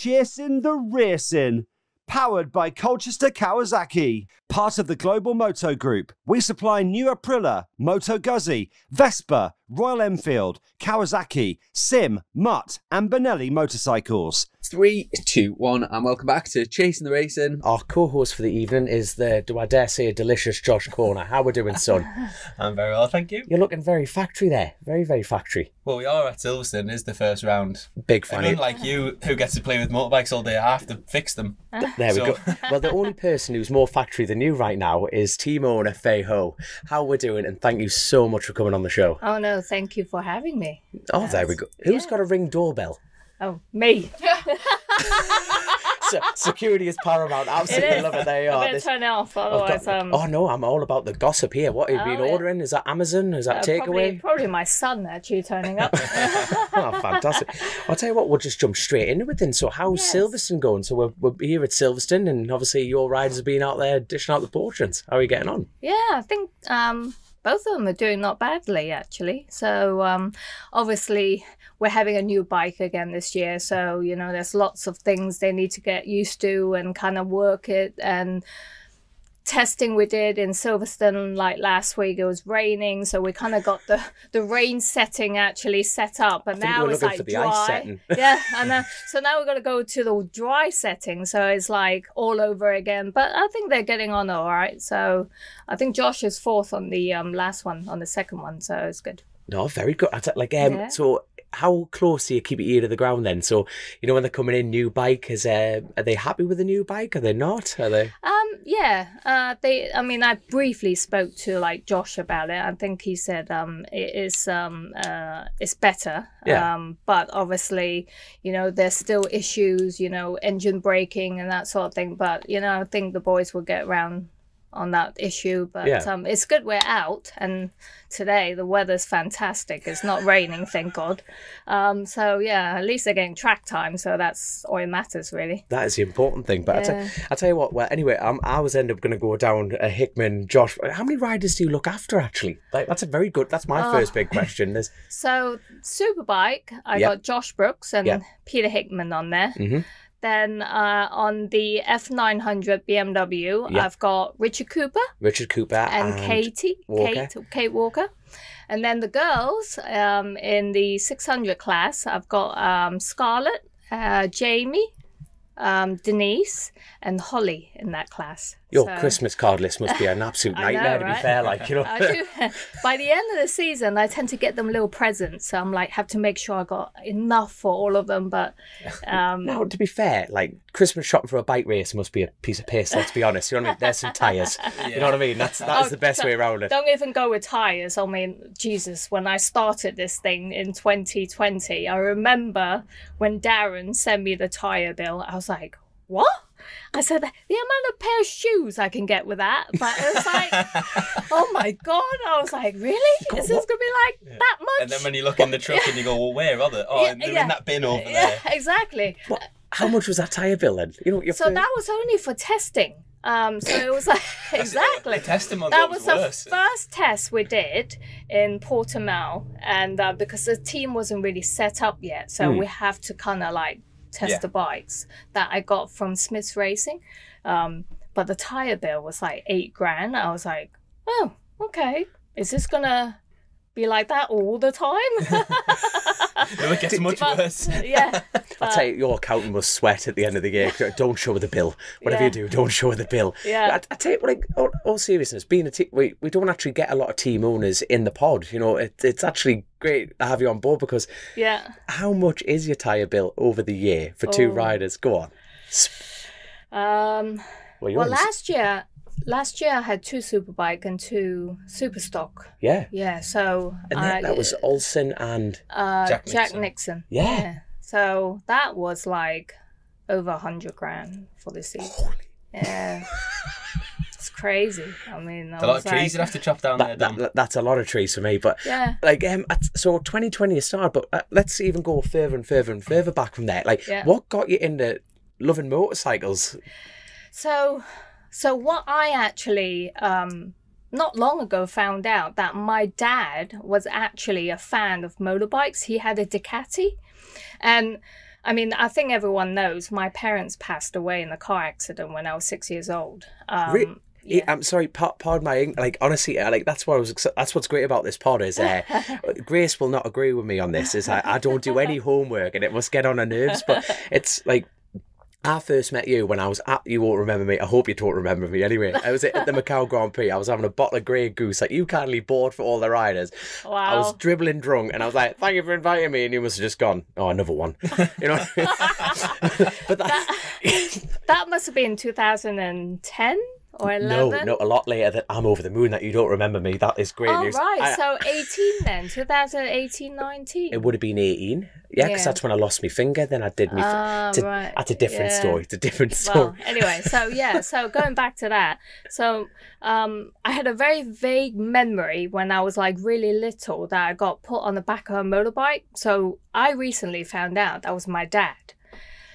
Chasing the Racing, powered by Colchester Kawasaki. Part of the Global Moto Group, we supply new Aprilia, Moto Guzzi, Vespa, Royal Enfield, Kawasaki, SYM, Mutt, and Benelli motorcycles. Three, two, one, and welcome back to Chasing the Racing. Our co-host for the evening is the, do I dare say, delicious Josh Corner. How are we doing, son? I'm very well, thank you. You're looking very factory there. Very, very factory. Well, we are at Silverstone. Is the first round. Big fan. And unlike you, who gets to play with motorbikes all day, I have to fix them. There So- we go. Well, the only person who's more factory than you right now is team owner Faye Ho. How we're doing, and thank you so much for coming on the show. Oh no, thank you for having me. Oh, there we go. Who's got a ring doorbell? Oh, me. Se- security is paramount. Absolutely love it. There you I are. This- turn it off, otherwise, got- um, oh no, I'm all about the gossip here. What have you Oh, been yeah. ordering? Is that Amazon? Is that uh, probably, takeaway? probably my son actually turning up. oh, fantastic. I'll tell you what, we'll just jump straight into it then. So, how's Yes. Silverstone going? So, we're, we're here at Silverstone, and obviously, your riders have been out there dishing out the portions. How are you getting on? yeah, I think um, both of them are doing not badly actually. So um, obviously we're having a new bike again this year. So you know, there's lots of things they need to get used to and kind of work it and. Testing we did in Silverstone like last week. It was raining, so we kind of got the the rain setting actually set up, and now we it's like dry. yeah, and uh, so now we're gonna go to the dry setting, so it's like all over again. But I think they're getting on all right. So I think Josh is fourth on the um last one, on the second one, so it's good. No, very good. Like, um, Yeah. so how close do you keep your ear to the ground then? So, you know, when they're coming in, new bike, is uh, are they happy with the new bike? Are they not? Are they? Um, yeah, uh, they. I mean, I briefly spoke to like Josh about it. I think he said um, it is um, uh, it's better. Yeah. Um, but obviously, you know, there's still issues. You know, engine braking and that sort of thing. But you know, I think the boys will get around on that issue. But Yeah. um, it's good we're out, and today the weather's fantastic. It's not raining, thank God. Um, so yeah, at least they're getting track time. So that's all it matters, really. That is the important thing. But I, Yeah. t- I tell you what, well, anyway, um, I was end up going to go down uh, Hickman, Josh. How many riders do you look after, actually? Like, that's a very good, that's my Oh. first big question. There's, So Superbike, I Yeah. got Josh Brookes and Yeah. Peter Hickman on there. Mhm. Then uh, on the F900 BMW, Yeah. I've got Richard Cooper Richard Cooper and, Katie, Walker. Kate, Kate Walker. And then the girls um, in the 600 class, I've got um, Scarlett, uh, Jamie, um, Denise, and Holly in that class. Your So- Christmas card list must be an absolute I know, nightmare, to be fair. Like, you know. I do. By the end of the season, I tend to get them little presents. So I'm like, have to make sure I got enough for all of them. But um, Now, to be fair, like Christmas shopping for a bike race must be a piece of piss. Let's be honest. You know what I mean? There's some tyres. You know what I mean? That's that's Oh, the best way around it. don't even go with tires. I mean, Jesus, when I started this thing in 2020, I remember when Darren sent me the tire bill. I was like, what? I said the amount of pair of shoes I can get with that, but it was like, oh my god! I was like, really? Is this gonna be like that much? And then when you look in the truck and you go, well, where are they? Oh, Yeah, they're yeah. in that bin over there. yeah, exactly. What? How much was that tyre bill then? You know, So first- that was only for testing. Um, so it was like exactly. That was was the worse. first test we did in Portimao, and uh, because the team wasn't really set up yet, so we have to kind of like test Yeah. the bikes that I got from Smith's Racing. Um, but the tire bill was like eight grand. I was like, oh, okay. Is this gonna be like that all the time? No, it gets much But- worse. yeah. I tell you, your accountant must sweat at the end of the year. Don't show her the bill. Whatever you do, don't show her the bill. Yeah. I, I tell you, like, all, all seriousness, being a team, we, we don't actually get a lot of team owners in the pod. You know, it, it's actually great to have you on board because Yeah. how much is your tyre bill over the year for two riders? Go on. Um, Well, well, last year, last year I had two superbike and two super stock. yeah. Yeah, so And then I- that was Olsen and uh, Jack Jack, Nixon. Nixon. Yeah. So that was like over a hundred grand for the season. Yeah. it's crazy. I mean, I a lot was of trees like, you'd have to chop down that, Dom. that, that's a lot of trees for me. But Yeah. like, um, so 2020 is started, but uh, let's even go further and further and further back from there. Like, Yeah. what got you into loving motorcycles? So, so what I actually um, not long ago found out that my dad was actually a fan of motorbikes. He had a Ducati, and I mean, I think everyone knows my parents passed away in a car accident when I was six years old. Um, Re- yeah. I'm sorry, pardon my like. Honestly, like that's what I was. That's what's great about this pod is uh, Grace will not agree with me on this. Is I, I don't do any homework and it must get on her nerves. But it's like I first met you when I was at. You won't remember me. I hope you don't remember me. Anyway, I was at the Macau Grand Prix. I was having a bottle of Grey Goose that you kindly bought for all the riders. wow. I was dribbling drunk, and I was like, "Thank you for inviting me," and you must have just gone, "Oh, another one," you know. but that, that must have been 2010 or 11. no, no, a lot later. That I'm over the moon that you don't remember me. That is great Oh, news. right. I- so 18 then, 2018, 19. it would have been 18. Yeah, because Yeah. that's when I lost my finger. Then I did me. Ah, right. That's a different Yeah. story. It's a different story. well anyway so yeah so going back to that so um i had a very vague memory when i was like really little that i got put on the back of a motorbike so i recently found out that was my dad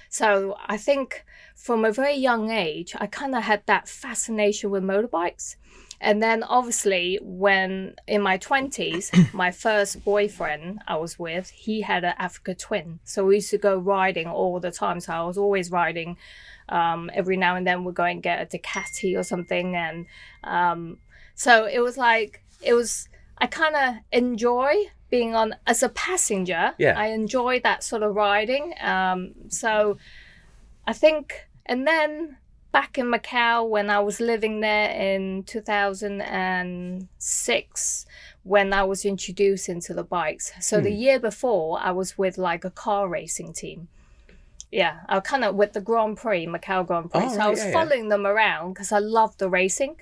so i think from a very young age i kind of had that fascination with motorbikes. And then obviously when in my 20s my first boyfriend i was with he had an africa twin. So we used to go riding all the time. So i was always riding um, every now and then we'd go and get a ducati or something. And um, so it was like it was i kind of enjoy being on as a passenger Yeah. i enjoy that sort of riding. Um, so i think and then back in Macau when I was living there in 2006 when I was introduced into the bikes. So the hmm. year before I was with like a car racing team. Yeah, I kind of with the Grand Prix, Macau Grand Prix. Oh, so I was yeah, yeah. following them around because I loved the racing.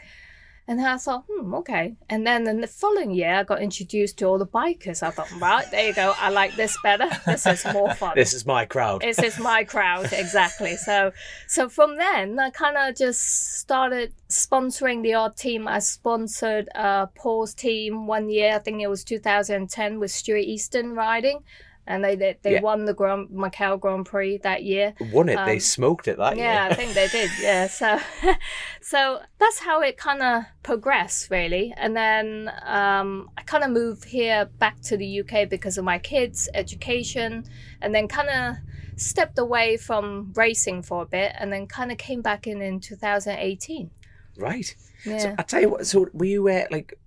And then I thought, hmm, okay. And then in the following year, I got introduced to all the bikers. I thought, right, there you go. I like this better. This is more fun This is my crowd. this is my crowd exactly so so from then i kind of just started sponsoring the odd team i sponsored uh paul's team one year i think it was 2010 with stuart easton riding and they they, they Yeah. won the grand macau grand prix that year Won it. they um, smoked it that yeah, I think they did. Yeah, so so that's how it kind of progressed, really. And then um, I kind of moved here back to the UK because of my kids' education, and then kind of stepped away from racing for a bit, and then kind of came back in in 2018. Right. Yeah. So I tell you what. So were you uh, like,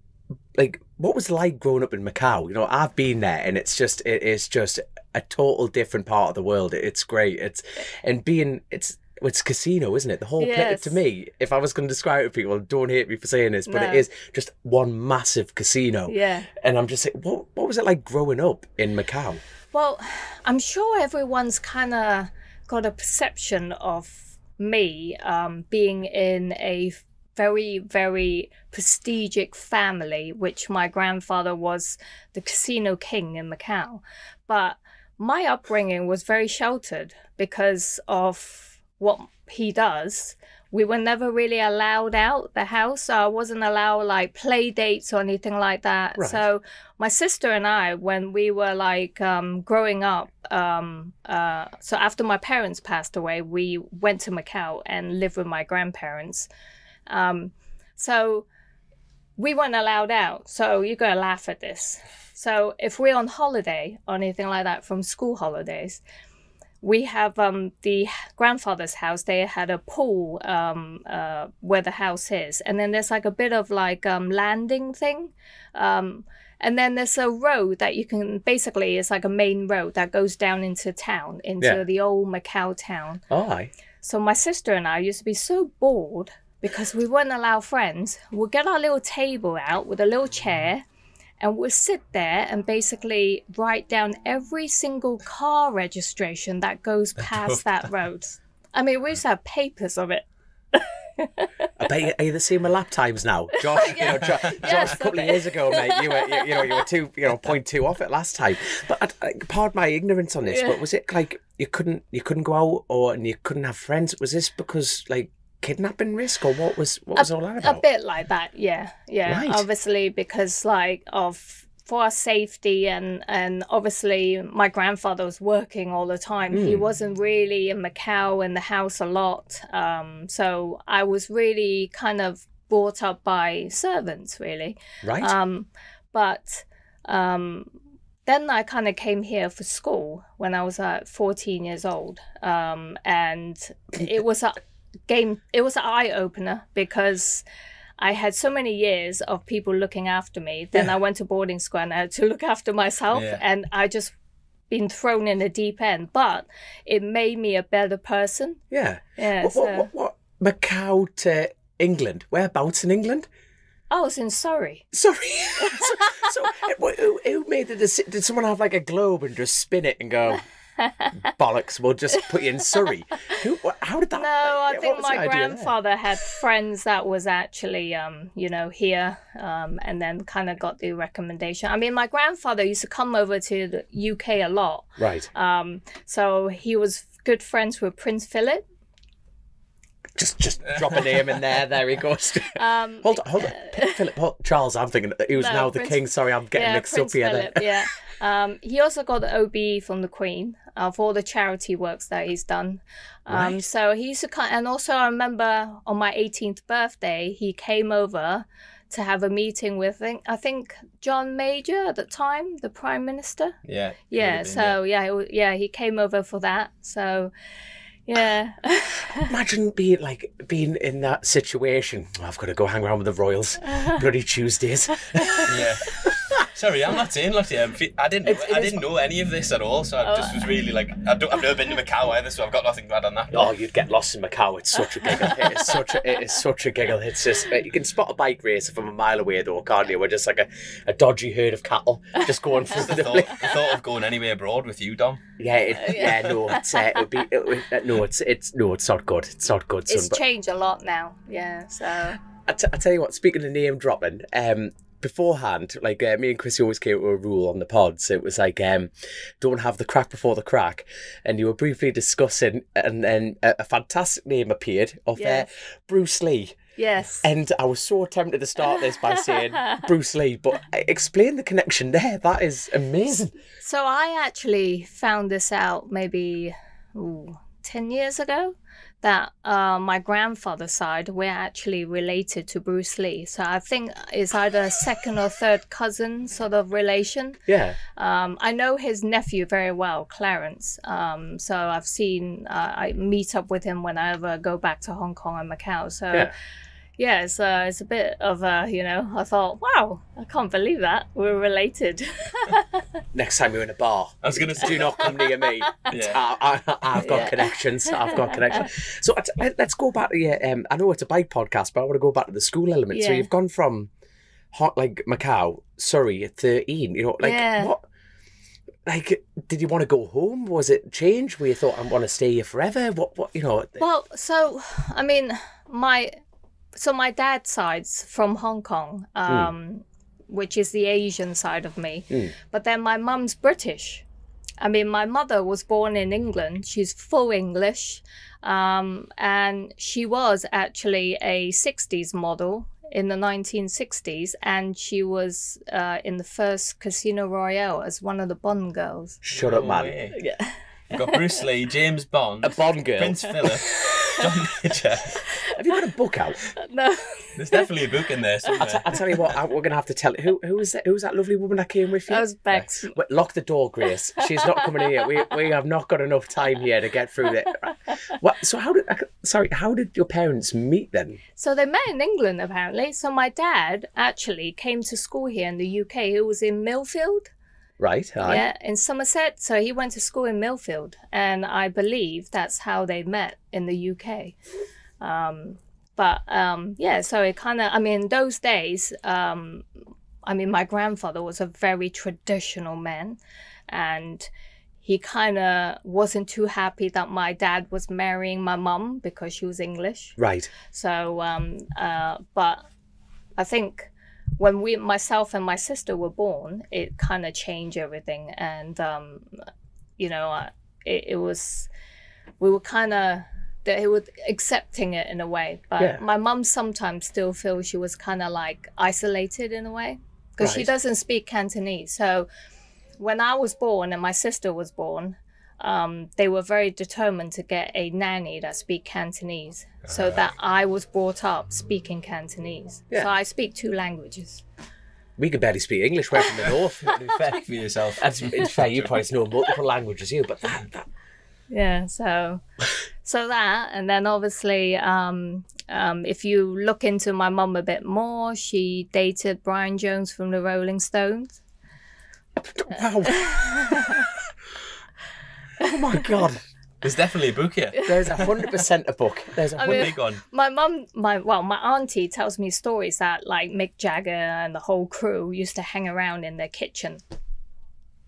like what was it like growing up in Macau? You know, I've been there, and it's just it is just a total different part of the world. It's great. It's and being it's. It's casino, isn't it? The whole. Yes. To me, if I was going to describe it to people, don't hate me for saying this, but No. it is just one massive casino. yeah. And I'm just like, what? What was it like growing up in Macau? Well, I'm sure everyone's kind of got a perception of me um, being in a very, very prestigious family, which my grandfather was the casino king in Macau. But my upbringing was very sheltered because of what he does. We were never really allowed out the house. So I wasn't allowed like play dates or anything like that. Right. So my sister and I, when we were like um, growing up, um, uh, so after my parents passed away, we went to Macau and lived with my grandparents. Um, so we weren't allowed out. So you're going to laugh at this. So if we're on holiday or anything like that from school holidays, we have um, the grandfather's house. They had a pool um, uh, where the house is, and then there's like a bit of like um, landing thing, um, and then there's a road that you can basically it's like a main road that goes down into town, into Yeah. the old Macau town. Oh, aye. So my sister and I used to be so bored because we weren't allowed friends. We'd get our little table out with a little chair and we'd sit there and basically write down every single car registration that goes past that road. I mean, we used to have papers of it. I bet you, are you the same with lap times now, Josh? You know, Josh, Yes, a couple of years ago, mate, you were, you, you know, you were two, you know, point two off it last time. But I, I, pardon my ignorance on this, Yeah. but was it like you couldn't, you couldn't go out, or and you couldn't have friends? Was this because like kidnapping risk, or what was what was all that A bit like that, yeah, yeah. Right. Obviously, because like of for our safety and and obviously my grandfather was working all the time. He Mm. wasn't really in Macau in the house a lot. Um, so I was really kind of brought up by servants, really. Right? Um, but um, then I kind of came here for school when I was uh, 14 years old, um, and it was a game. It was an eye opener because I had so many years of people looking after me. Then I went to boarding school and I had to look after myself, Yeah. and I just been thrown in the deep end. But it made me a better person. Yeah. Yeah. What, so what, what, what? Macau to England? Whereabouts in England? Oh, I was in Surrey. Sorry. so, so who, who made the decision? Did someone have like a globe and just spin it and go, bollocks, we'll just put you in Surrey? Who, how did that No, I think my idea there? grandfather had friends that was actually, um, you know, here, um, and then kind of got the recommendation. I mean, my grandfather used to come over to the UK a lot, Right. um, so he was good friends with Prince Philip. Just just drop a name in there. There he goes. Um, hold on, hold on. P- Philip, hold, Charles, I'm thinking he was No, now the Prince- king. Sorry, I'm getting yeah, mixed Prince up here. Philip. Yeah. Um, he also got the OBE from the Queen uh, for all the charity works that he's done. Um, Right. So he used to come, and also I remember on my 18th birthday, he came over to have a meeting with I think, John Major at the time, the Prime Minister. Yeah. Yeah. been, so yeah, it wa- yeah, he came over for that. So yeah. Imagine being like being in that situation. "Oh, I've got to go hang around with the royals. Bloody Tuesdays. yeah. Sorry, I'm not saying like yeah, I didn't It's- I is- didn't know any of this at all, so I just was really like I don't, I've never been to Macau either, so I've got nothing to add on that. Oh, you'd get lost in Macau. It's such a giggle. It is such a, it is such a giggle. It's just uh, you can spot a bike racer from a mile away, though, can't you? We're just like a, a dodgy herd of cattle just going through the the thought, the thought of going anywhere abroad with you, Dom. Yeah, it, yeah, no, it's uh, it would be it would, uh, no, it's it's no, it's not good. It's not good, son. it's But changed a lot now. Yeah. So I, t- I tell you what, speaking of name dropping, um, beforehand, like uh, me and Chrissy always came to a rule on the pods. It was like, um, don't have the crack before the crack. And you were briefly discussing, and then a, a fantastic name appeared of Yes. uh, Bruce Lee. yes. And I was so tempted to start this by saying Bruce Lee, but uh, explain the connection there. That is amazing. So I actually found this out maybe ooh, 10 years ago that uh, my grandfather's side, we're actually related to Bruce Lee. So I think it's either a second or third cousin sort of relation. Yeah. Um, I know his nephew very well, Clarence. Um, so I've seen, uh, I meet up with him whenever I go back to Hong Kong and Macau. So Yeah. Yeah, it's, uh, it's a bit of a, you know, I thought, wow, I can't believe that. We're related. Next time you're in a bar, I was gonna say do not come near me. Yeah. I, I, I've got Yeah. connections. I've got connections. So I t- let- let's go back to your, um, I know it's a bike podcast, but I want to go back to the school element. So you've gone from hot like Macau, Surrey at 13, you know, like Yeah. what? Like, did you want to go home? Was it change where you thought, I want to stay here forever? What, what, you know? Well, so I mean, my so my dad's side's from Hong Kong, um, which is the Asian side of me, Mm. but then my mum's British. I mean, my mother was born in England. She's full English, um, and she was actually a '60s model in the 1960s, and she was uh, in the first Casino Royale as one of the Bond girls. Shut up, No man. Yeah. We've got Bruce Lee, James Bond, A Bond girl. Prince Philip, John Major. Have you got a book out? no. There's definitely a book in there I, somewhere. t- I tell you what, I, we're gonna have to tell. Who who was that? Who was that lovely woman that came with you? That was Bex. Wait, lock the door, Grace. She's not coming here. We we have not got enough time here to get through it. What? So how did? Sorry, how did your parents meet then? So they met in England apparently. So my dad actually came to school here in the UK. He was in Millfield, Right. aye. yeah, in Somerset. So he went to school in Millfield, and I believe that's how they met in the UK. Um, but um, yeah, so it kind of, I mean, those days, um, I mean, my grandfather was a very traditional man, and he kind of wasn't too happy that my dad was marrying my mum because she was English. Right. So, um, uh, but I think when we, myself and my sister were born, it kind of changed everything, and um, you know, uh, it, it was we were kind of that they were accepting it in a way. But Yeah. my mum sometimes still feels she was kind of like isolated in a way because she doesn't speak Cantonese. So when I was born and my sister was born, um, they were very determined to get a nanny that speak Cantonese, so that I was brought up speaking Cantonese. Yeah. So I speak two languages. we could barely speak English. We're from the north. to be fair. Speak for yourself. That's, it's fair. You probably know multiple languages, you. But that, that yeah so so that and then obviously um um if you look into my mum a bit more she dated brian jones from the rolling stones wow. oh my god. There's definitely a book here. There's a hundred percent a book. There's a I mean- hundred. Big one. my mum my well my auntie tells me stories that like mick jagger and the whole crew used to hang around in their kitchen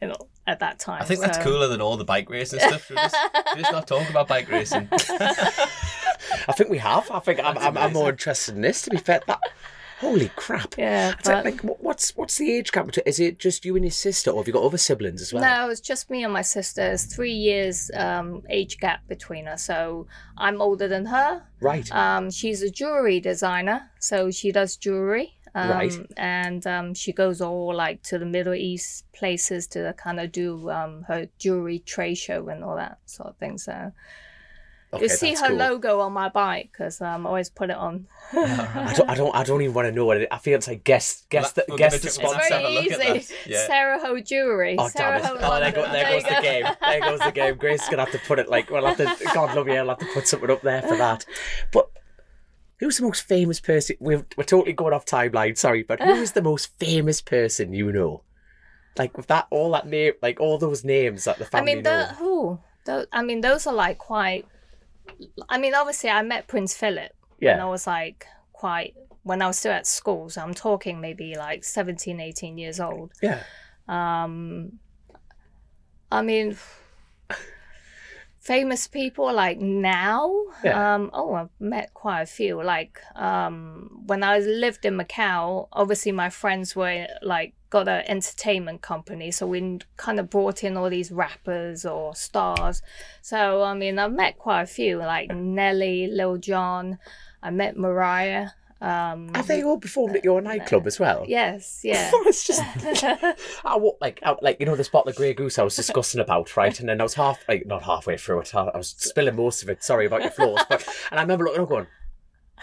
you know at that time I think that's cooler than all the bike racing stuff. Should we just, should we just not talk about bike racing? I think we have. I think I'm, I'm, I'm more interested in this. To be fair, that holy crap. yeah but like, what's what's the age gap? between- Is it just you and your sister, or have you got other siblings as well? No, it's just me and my sister. It's three years um, age gap between us. So I'm older than her. Right. Um, she's a jewelry designer, so she does jewelry. Um, Right. And um, she goes all like to the Middle East places to kind of do um, her jewelry trade show and all that sort of thing. So Okay, you see her cool. logo on my bike because um, I always put it on. I don't, I don't, I don't even want to know what it. I feel it's like guess, guess the, guess the it to- It's sponsor. Have a very look easy. that. Yeah. Sarah Ho Jewelry. Oh damn it! Ho Oh, there, go, London. there you goes the game. There goes the game. Grace is gonna have to put it like we'll have to. God love you. I'll have to put something up there for that. But who's the most famous person? We're we're totally going off timeline. Sorry, but who is the most famous person you know? Like with that, all that name, like all those names that the family. I family mean, know. who? Tho- I mean, those are like quite. I mean, obviously, I met Prince Philip when I was like quite when I was still at school. So I'm talking maybe like 17, 18 years old. Yeah. Um, I mean, famous people like now. Yeah. Um, oh, I've met quite a few. Like um, when I lived in Macau, obviously my friends were like got an entertainment company, so we kind of brought in all these rappers or stars. So I mean, I've met quite a few, like Nelly, Lil Jon. I met Mariah. Um, Have they all performed at your nightclub as well? yes, yeah. it's just I like I, like you know the spot the grey goose I was discussing about right and then I was half like not halfway through it I, was spilling most of it sorry about your flaws but and I remember looking up going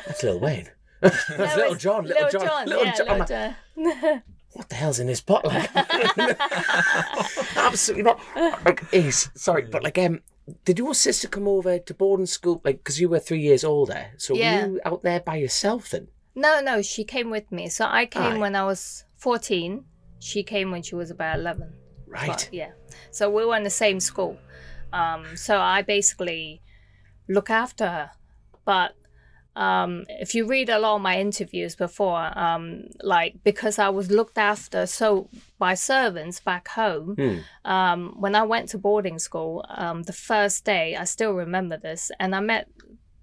that's Lil Wayne that's That Little John Little Lil John, Little yeah, John. I'm Lil like, Jon. What the hell's in this bottle absolutely not like Ace sorry but like um did your sister come over to boarding school like because you were three years older so Yeah. were you out there by yourself then No, no, she came with me. So I came Aye. when I was 14. She came when she was about 11. right But, yeah. So we were in the same school. Um, so I basically look after her. But um, if you read a lot of my interviews before, um, like because I was looked after so by servants back home, Hmm. um, when I went to boarding school, um, the first day, I still remember this, and I met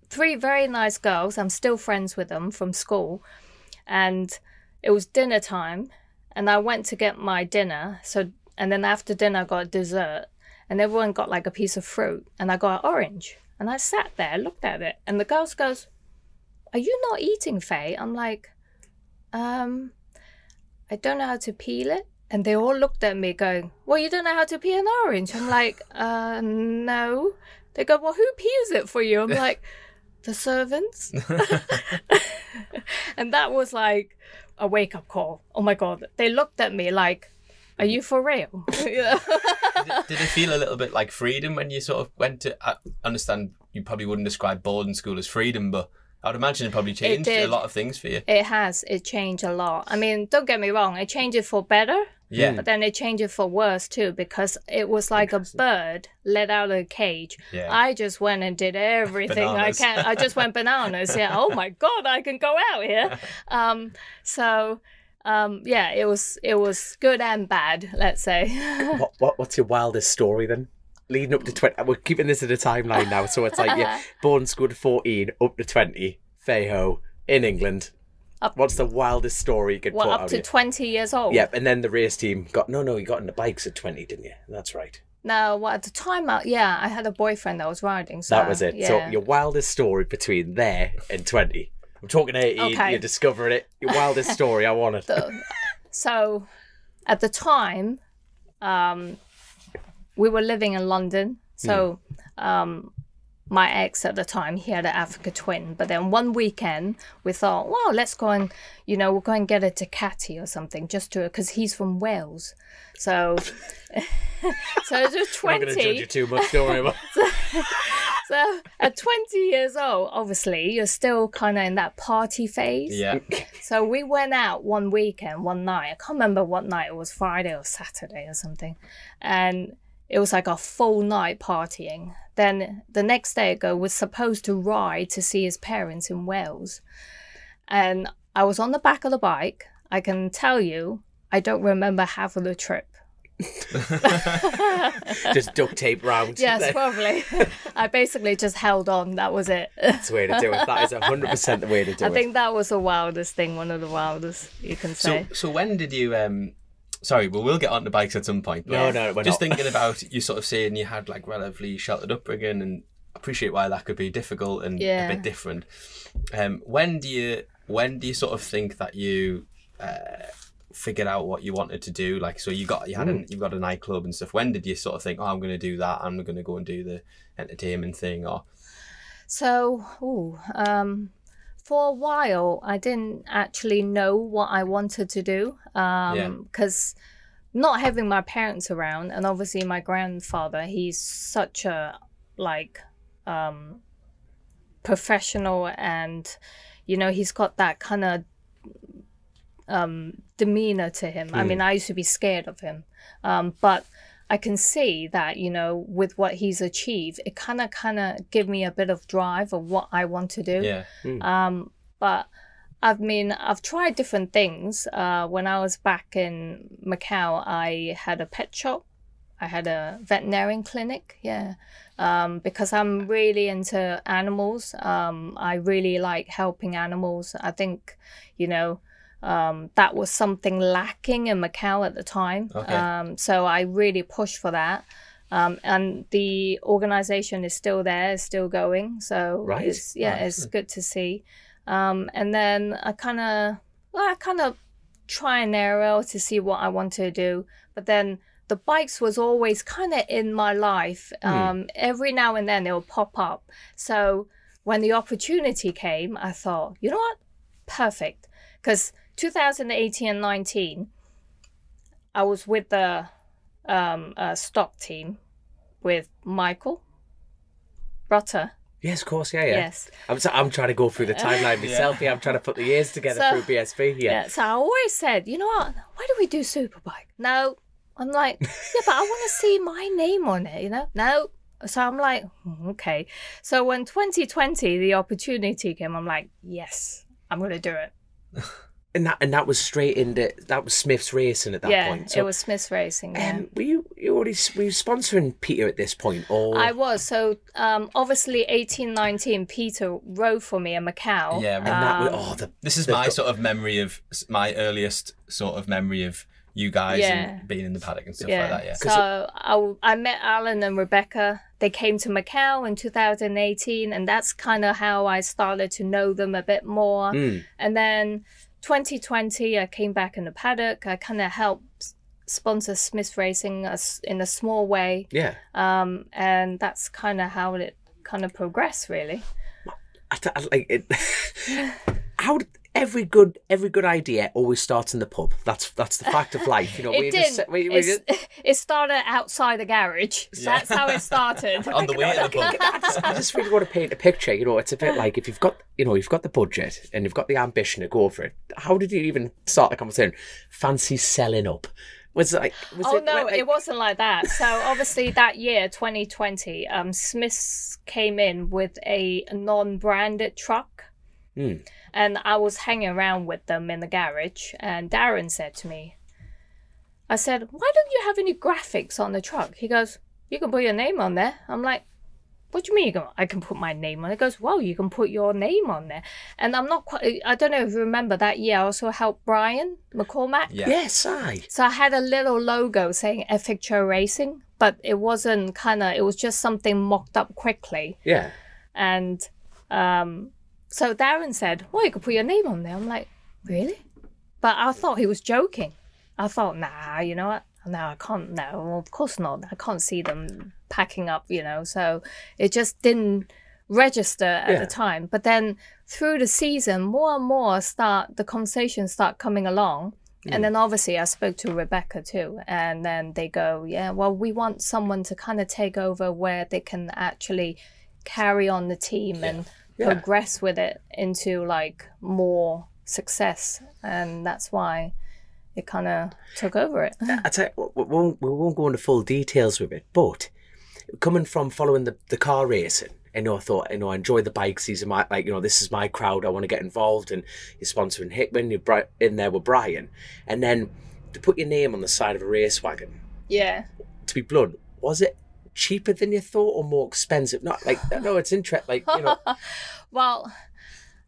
three very nice girls. I'm still friends with them from school. And it was dinner time, and I went to get my dinner. So, and then after dinner, I got dessert, and everyone got like a piece of fruit, and I got an orange. And I sat there, looked at it, and the girls goes, "Are you not eating, Faye?" I'm like, "Um, I don't know how to peel it." And they all looked at me, going, "Well, you don't know how to peel an orange." I'm like, "Uh, no." They go, "Well, who peels it for you?" I'm like, "The servants." and that was like a wake up call. Oh my god! They looked at me like, "Are you for real?" Did, did it feel a little bit like freedom when you sort of went to? I understand you probably wouldn't describe boarding school as freedom, but I would imagine it probably changed a lot of things for you. It has. It changed a lot. I mean, don't get me wrong. It changed it for better, Yeah, but then it changed it for worse too because it was like a bird let out of a cage. yeah. I just went and did everything I Bananas. can. I just went bananas. Yeah. Oh my god, I can go out here. Um. So. Um. Yeah. It was. It was good and bad. Let's say. what, what what's your wildest story then? Leading up to twenty, we're keeping this in a timeline now, so it's like yeah, born to fourteen, up to twenty, Faye Ho in England. Up- What's the wildest story you could Well, put up out to here? twenty years old. Yep, and then the race team got no, no, you got in the bikes at twenty, didn't you? That's right. No. Well, at the time, I, yeah, I had a boyfriend that was riding. So that was it. Yeah. So your wildest story between there and twenty. I'm talking eighteen. Okay. You're discovering it. Your wildest story. I want it. so at the time um we were living in london so um my ex at the time, he had an Africa twin. But then one weekend, we thought, well, let's go and, you know, we'll go and get a Ducati or something just to, because he's from Wales. So, so it was I'm not going to judge you too much. Don't worry about. So at 20 years old, obviously, you're still kind of in that party phase. Yeah. So we went out one weekend, one night. I can't remember what night it was, Friday or Saturday or something. And it was like a full night partying. Then the next day, ago was supposed to ride to see his parents in Wales. And I was on the back of the bike. I can tell you, I don't remember half of the trip. Just duct tape round. Yes, probably. I basically just held on. That was it. That's the way to do it. That is hundred percent the way to do I it. I think that was the wildest thing, one of the wildest you can say. So, say. so when did you? um Sorry, well, we'll get onto bikes at some point. but no, no, we're just not. thinking about you sort of saying you had like relatively sheltered upbringing and appreciate why that could be difficult and Yeah. a bit different. Um, when do you when do you sort of think that you uh, figured out what you wanted to do? Like, so you got you had Hmm. a, you got a nightclub and stuff. When did you sort of think, oh, I'm going to do that? I'm going to go and do the entertainment thing, or So, ooh, um, for a while, I didn't actually know what I wanted to do Yeah. because not having my parents around, and obviously my grandfather, he's such a like um, professional, and you know he's got that kind of um, demeanor to him. I mean, I used to be scared of him, um, but I can see that you know with what he's achieved, it kind of kind of give me a bit of drive of what I want to do. yeah, Um, but I mean, I've tried different things. Uh, when I was back in Macau, I had a pet shop. I had a veterinarian clinic. Yeah. Um, because I'm really into animals. Um, I really like helping animals. I think, you know, um, that was something lacking in Macau at the time. Okay. Um, so I really pushed for that. Um, and the organization is still there, is still going. So Right. it's, yeah, it's good to see. Um, and then I kind of, well, I kind of try and narrow to see what I want to do. But then the bikes was always kind of in my life. Um, Every now and then it will pop up. So when the opportunity came, I thought, you know what? Perfect. Because 2018 and 19, I was with the um, uh, stock team with Michael Rutter. Yes, of course. Yeah, yeah. Yes. I'm, so, I'm trying to go through the timeline myself. here. I'm trying to put the years together So- through BSB. Yeah. Yeah. So I always said, you know what? Why do we do Superbike? No. I'm like, yeah, but I want to see my name on it, you know? No. So I'm like, "Hmm, okay. So when 2020, the opportunity came, I'm like, yes, I'm going to do it. And that and that was straight into that was Smith's Racing at that yeah, point. it was Smith's Racing. Yeah. Um, were you you already were you sponsoring Peter at this point, or I was. So um, obviously, eighteen nineteen, Peter rode for me in Macau. Yeah, and and that was Um, oh the This is the- my sort of memory of my earliest sort of memory of you guys Yeah. and being in the paddock and stuff yeah. like that. Yeah. So I, I met Alan and Rebecca. They came to Macau in 2018, and that's kind of how I started to know them a bit more. Mm. And then 2020, I came back in the paddock. I kind of helped sponsor Smith Racing in a small way, yeah. um, and that's kind of how it kind of progressed, really. I, I like it. How every good every good idea always starts in the pub. That's that's the fact of life. You know, It didn't. we, we just, it started outside the garage. That's how it started. On the way to the pub. I just, I just really want to paint a picture. You know, it's a bit like if you've got, you know, you've got the budget and you've got the ambition to go for it. How did you even start the conversation? Fancy selling up? Was it like? Was Oh it no, like, it wasn't like that. So obviously that year, 2020, um, Smiths came in with a non-branded truck, Hmm. And I was hanging around with them in the garage. And Darren said to me, "I said, why don't you have any graphics on the truck?" He goes, "You can put your name on there." I'm like. What do you mean you can, I can put my name on it? He goes, well, you can put your name on there. And I'm not quite, I don't know if you remember that year, I also helped Brian McCormack. Yeah. Yes, I. So I had a little logo saying Epic Trail Racing, but it wasn't kind of, it was just something mocked up quickly. Yeah. And um, so Darren said, well, you could put your name on there. I'm like, really? But I thought he was joking. I thought, nah, you know what? no, I can't. No, of course not. I can't see them packing up, you know. So it just didn't register at Yeah. the time. But then through the season, more and more start the conversations start coming along. And then obviously I spoke to Rebecca too, and then they go, yeah, well, we want someone to kind of take over where they can actually carry on the team and Yeah. progress with it into like more success, and that's why it kind of took over it. I tell you, we won't, we won't go into full details with it, but coming from following the, the car racing, you know, I thought, you know, I enjoy the bikes. These are my, like, you know, this is my crowd. I want to get involved. And you're sponsoring Hickman, you're in there with Brian. And then to put your name on the side of a race wagon, Yeah. to be blunt, was it cheaper than you thought or more expensive? Not like, no, it's interesting. Like, you know, Well,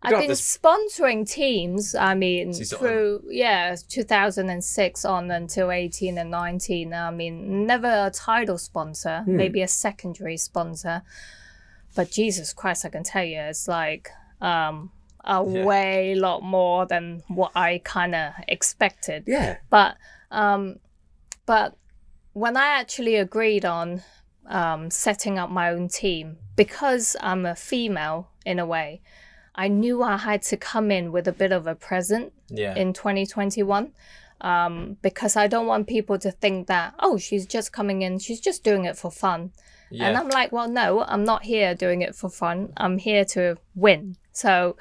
I've been have sponsoring teams. I mean, So you sort through yeah, 2006 on until 18 and 19. I mean, never a title sponsor, Hmm. maybe a secondary sponsor. But Jesus Christ, I can tell you, it's like um, a Yeah. way lot more than what I kind of expected. yeah. But um, but when I actually agreed on um, setting up my own team, because I'm a female in a way, I knew I had to come in with a bit of a present Yeah. in 2021. Um, because I don't want people to think that, oh, she's just coming in, she's just doing it for fun. yeah. And I'm like, well, no, I'm not here doing it for fun. I'm here to win. So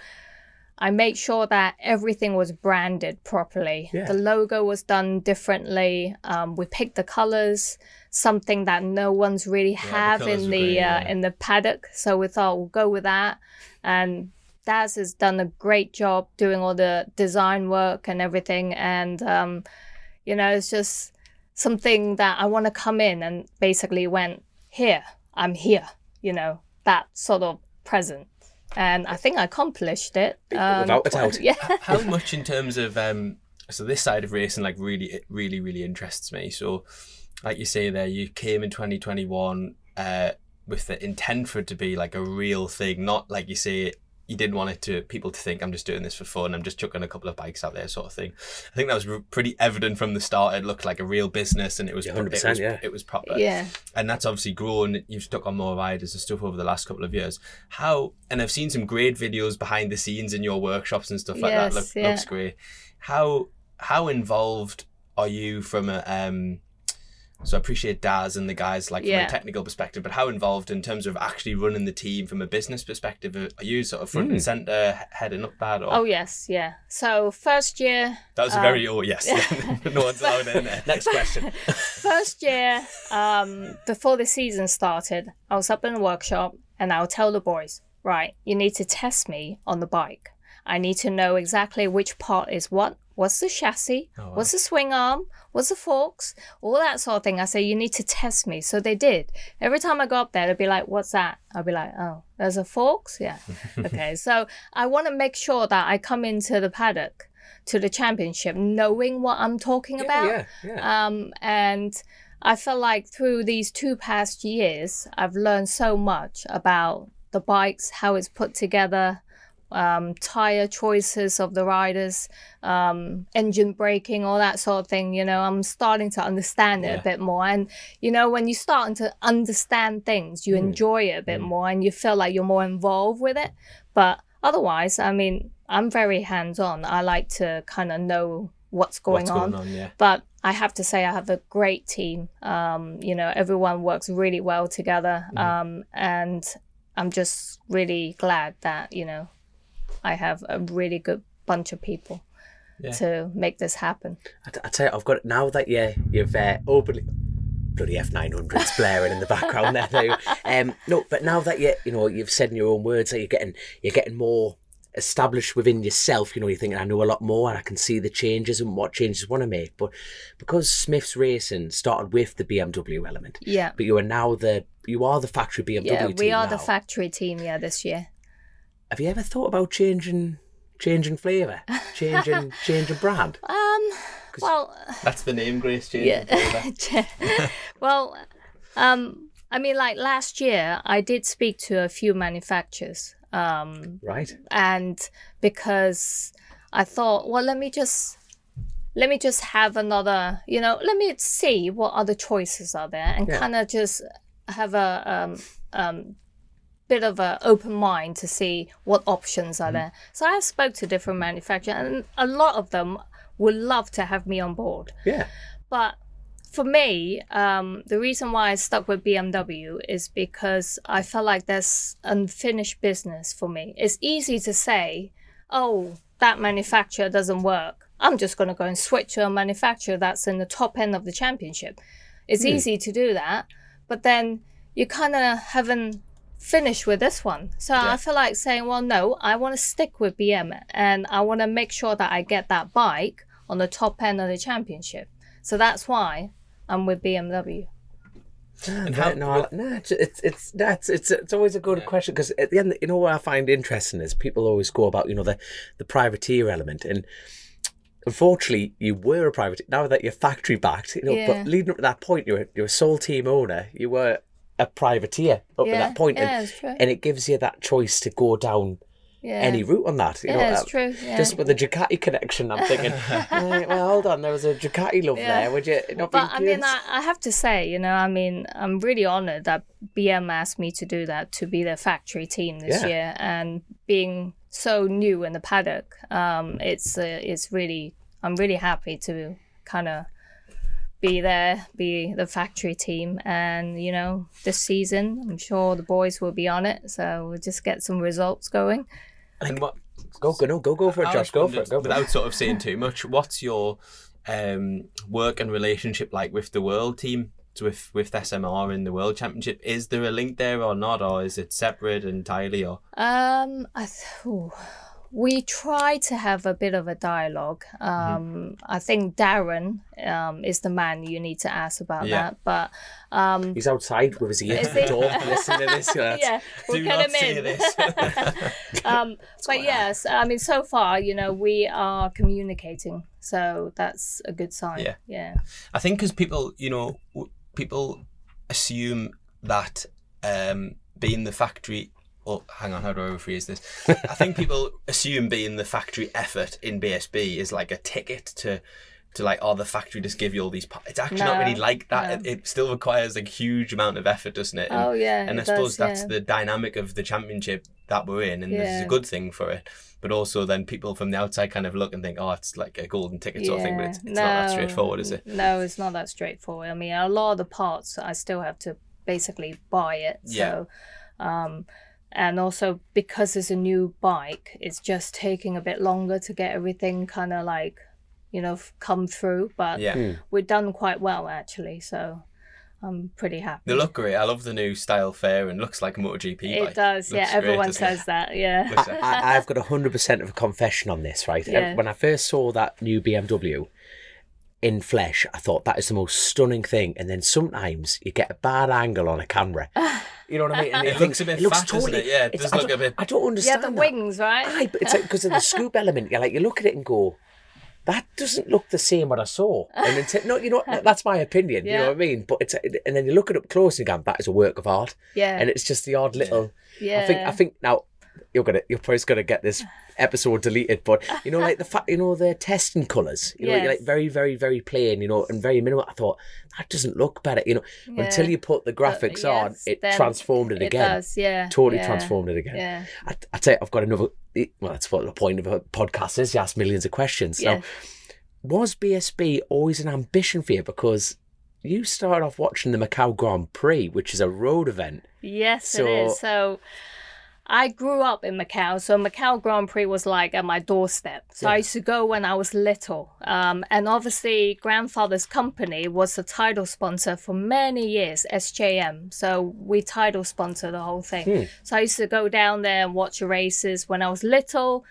I made sure that everything was branded properly. Yeah. The logo was done differently. Um, we picked the colors, something that no one's really the have colours in the great, uh, yeah. in the paddock. So we thought we'll go with that. And Daz has done a great job doing all the design work and everything. And um, you know, it's just something that I want to come in and basically went here. I'm here. You know that sort of present. And I think I accomplished it. Um, Without a doubt. Yeah. how much in terms of um so this side of racing like really it really really interests me so like you say there you came in 2021 uh with the intent for it to be like a real thing not like you say you didn't want it to people to think i'm just doing this for fun i'm just chucking a couple of bikes out there sort of thing i think that was r- pretty evident from the start it looked like a real business and it was Yeah, 100%, it was, yeah. it was proper yeah. and that's obviously grown. You've stuck on more riders and stuff over the last couple of years. How and I've seen some great videos behind the scenes in your workshops and stuff like that. Look, yeah. Looks great. How how involved are you from a um? So I appreciate Daz and the guys like from Yeah. a technical perspective, but how involved in terms of actually running the team from a business perspective? Are you sort of front and center, he- heading up that? Or Oh yes, yeah. So first year, that was a um, very oh yes, no one's allowed in there. Next question. first year, um, before the season started, I was up in a workshop and I'll tell the boys, right, you need to test me on the bike. I need to know exactly which part is what. What's the chassis? Oh, wow. What's the swing arm? What's the forks? All that sort of thing. I say, you need to test me. So they did. Every time I go up there, they'd be like, what's that? I'll be like, oh, there's a forks? Yeah. okay. So I want to make sure that I come into the paddock to the championship knowing what I'm talking about. yeah, yeah. Um, and I feel like through these two past years, I've learned so much about the bikes, how it's put together, um, tire choices of the riders, um, engine braking, all that sort of thing. You know, I'm starting to understand it Yeah. a bit more. And, you know, when you start to understand things, you enjoy it a bit more and you feel like you're more involved with it. But otherwise, I mean, I'm very hands on. I like to kind of know what's going What's on. going on? Yeah. But I have to say, I have a great team. Um, you know, everyone works really well together. Um, and I'm just really glad that, you know, I have a really good bunch of people Yeah. to make this happen. I, I tell you, I've got it now that you you've uh, openly bloody F nine hundreds blaring in the background there. Now. Um, no, but now that you you know you've said in your own words that you're getting you're getting more established within yourself. You know, you're thinking I know a lot more and I can see the changes and what changes I want to make. But because Smith's Racing started with the BMW element, Yeah. but you are now the you are the factory BMW Yeah, team we are the factory team, yeah, this year. Have you ever thought about changing changing flavour, changing changing brand? Um, well, That's the name, Grace. Jane. Yeah. well, um, I mean, like last year, I did speak to a few manufacturers, um, Right. and because I thought, well, let me just let me just have another, you know, let me see what other choices are there and Yeah. kind of just have a um, um, bit of an open mind to see what options are there. So I have spoke to different manufacturers, and a lot of them would love to have me on board. Yeah. But for me, um, the reason why I stuck with BMW is because I felt like there's unfinished business for me. It's easy to say, oh, that manufacturer doesn't work. I'm just going to go and switch to a manufacturer that's in the top end of the championship. It's easy to do that, but then you kind of haven't finished with this one. So I feel like saying, well, no, I want to stick with BM and I want to make sure that I get that bike on the top end of the championship. So that's why I'm with BMW. And how, no, I, no, it's it's it's that's it's it's always a good question because at the end, you know what I find interesting is people always go about you know the the privateer element and. Unfortunately, you were a privateer. Now that you're factory backed, you know, Yeah. but leading up to that point, you were you're a sole team owner. You were a privateer up to Yeah, that point, yeah, and, and it gives you that choice to go down Yeah. any route on that. You yeah, know, it's uh, true. Just with the Ducati connection, I'm thinking, well, hold on, there was a Ducati love there. Would you not but be I mean. I, I have to say, you know, I mean, I'm really honored that BM asked me to do that to be their factory team this year, and being so new in the paddock, um, it's uh, it's really, I'm really happy to kind of be there, be the factory team, and you know, this season, I'm sure the boys will be on it, so we'll just get some results going. and what, Go, go, no, go, go for it, Josh. just Go for it. Go for it. Without sort of saying too much, what's your um, work and relationship like with the world team? So with with SMR in the World Championship, is there a link there or not, or is it separate entirely? Or Um, I th- ooh. We try to have a bit of a dialogue. Mm-hmm. Um, I think Darren um, is the man you need to ask about Yeah. that. But um, He's outside with his ear to the he? door. Listen to this. Yeah. yeah, we'll do not in. this. um, but yes, I mean, so far, you know, we are communicating, so that's a good sign. Yeah. yeah, I think because people, you know, people assume that um, being the factory. Oh, hang on, how do I rephrase this? I think people assume being the factory effort in BSB is like a ticket to, to like, oh, the factory just give you all these. parts. It's actually not really like that. no. It, it still requires a huge amount of effort, doesn't it? And, Oh, yeah, And I suppose does, that's yeah. the dynamic of the championship that we're in, and this is a good thing for it. But also, then people from the outside kind of look and think, oh, it's like a golden ticket sort of thing. But it's, it's not that straightforward, is it? No, it's not that straightforward. I mean, a lot of the parts I still have to basically buy it. Yeah. So, um, and also because it's a new bike, it's just taking a bit longer to get everything kind of like, you know, come through. But Yeah. Hmm. we've done quite well actually. So I'm pretty happy. They look great. I love the new style fair and looks like a MotoGP it bike. does, yeah. Great, Everyone doesn't it? says that, yeah. I, I've got hundred percent of a confession on this, right? Uh, yeah. When I first saw that new BMW in flesh, I thought that is the most stunning thing. And then sometimes you get a bad angle on a camera. You know what I mean? And It you think, looks a bit fat, doesn't it? Yeah, it does I look a don't- bit- I don't understand. Yeah, understand the that. wings, right? Aye, but it's like because of the scoop element. You're like you look at it and go, that doesn't look the same what I saw. And then t- no, you know that's my opinion. You know what I mean? But it's and then you look it up close and go, that is a work of art. Yeah. And it's just the odd little. yeah. I think I think now you're gonna you're probably gonna get this episode deleted, but you know like the fact you know the testing colours, you know Yes. like very very very plain, you know, and very minimal. I thought that doesn't look better, you know, until you put the graphics uh, on, yes, it transformed it, It again. does, yeah. Totally yeah, transformed it again. Yeah. I, I tell you, I've got another. Well, that's what the point of a podcast is. You ask millions of questions. Yeah. Now, was BSB always an ambition for you? Because you started off watching the Macau Grand Prix, which is a road event. Yes, So- it is. So I grew up in Macau. So Macau Grand Prix was like at my doorstep. So I used to go when I was little. Um, and obviously, grandfather's company was the title sponsor for many years, SJM. So we title sponsor the whole thing. So I used to go down there and watch the races when I was little.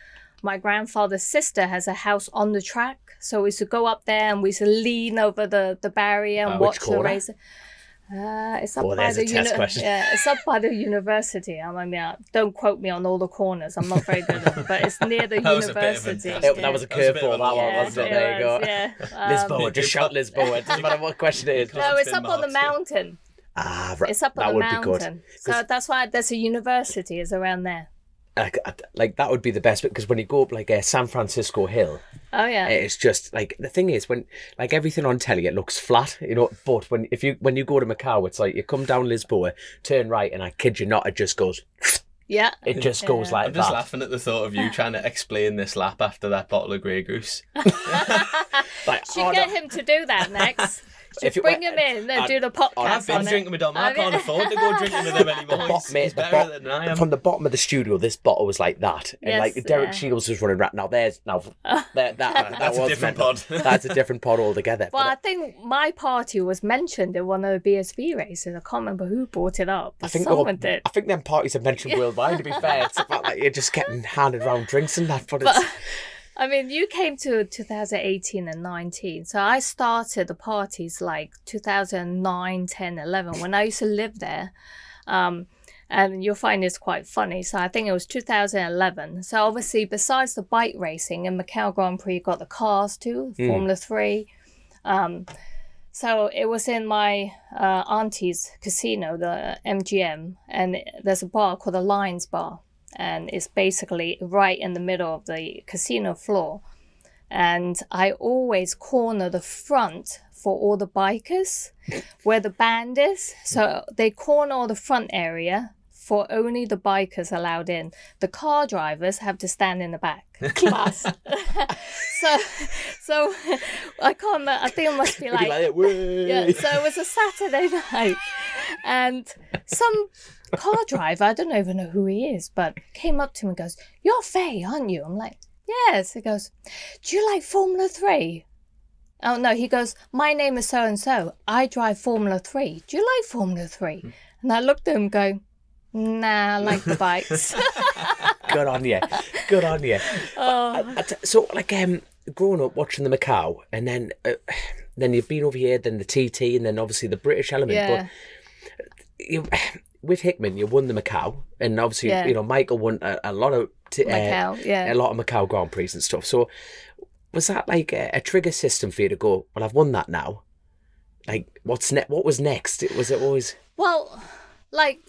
My grandfather's sister has a house on the track. So we used to go up there and we used to lean over the, the barrier and Uh, watch the corner? race. Uh, it's up Oh, by the a test question. yeah, it's up by the university. I mean, uh, don't quote me on all the corners. I'm not very good at it, but it's near the That was a bit of a university. that was a That was a bit curveball, of a that one, wasn't it? Yeah, There you go. was, Yeah. Um, Lisboa, just shout Lisboa. It doesn't matter what question it is. no, it's Been up on the marked. mountain. Ah, right. It's up that on the would mountain. be good. So that's why there's a university is around there. Like, uh, like that would be the best because when you go up like a San Francisco Hill, Oh yeah. it's just like the thing is when like everything on telly it looks flat, you know. But when if you when you go to Macau, it's like you come down Lisboa, turn right, and I kid you not, it just goes. yeah. It just goes Yeah. like I'm just that. laughing at the thought of you trying to explain this lap after that bottle of Grey Goose. Like, Should oh, get no. him to do that next. Should If you- bring them in and I'd- do the I'd podcast I've been on it. drinking with Dom. I I can't afford to go drinking with him anymore. The bot- mate, the better bot- than I am. From the bottom of the studio, this bottle was like that, and Yes, like Derek yeah. Sheils was running right now. There's now that that, that, That's a was different mental. pod. That's a different pod altogether. Well, I But think my party was mentioned in one of the BSB races. I can't remember who brought it up. I think someone all- did. I think them parties are mentioned worldwide. To be fair, it's about like you're just getting handed around drinks and that, but it's But I mean, you came to 2018 and 19. So I started the parties like 2009, 10, 11 when I used to live there. Um, and you'll find this quite funny. So I think it was 2011. So obviously, besides the bike racing in Macau Grand Prix, you got the cars too, Mm. Formula Three. Um, so it was in my uh, auntie's casino, the MGM, and there's a bar called the Lions Bar, and it's basically right in the middle of the casino floor. And I always corner the front for all the bikers where the band is. So they corner all the front area for only the bikers allowed in. The car drivers have to stand in the back. Class. so, so I can't. I think it must be like like, yeah, so it was a Saturday night, and some car driver, I don't even know who he is, but came up to me and goes, You're Faye, aren't you? I'm like, Yes. He goes, Do you like Formula 3? Oh, no. He goes, My name is so and so. I drive Formula 3. Do you like Formula 3? And I looked at him going, Nah, I like the bikes. Good on you. Good on you. oh, I so like um growing up watching the Macau and then uh, then you've been over here then the TT and then obviously the British element yeah. but you with Hickman you won the Macau and obviously Yeah. you know Michael won a, a lot of t- uh, Macau, yeah. a lot of Macau Grand Prix and stuff so was that like a, a trigger system for you to go well I've won that now like what's ne- what was next it was it always Well, like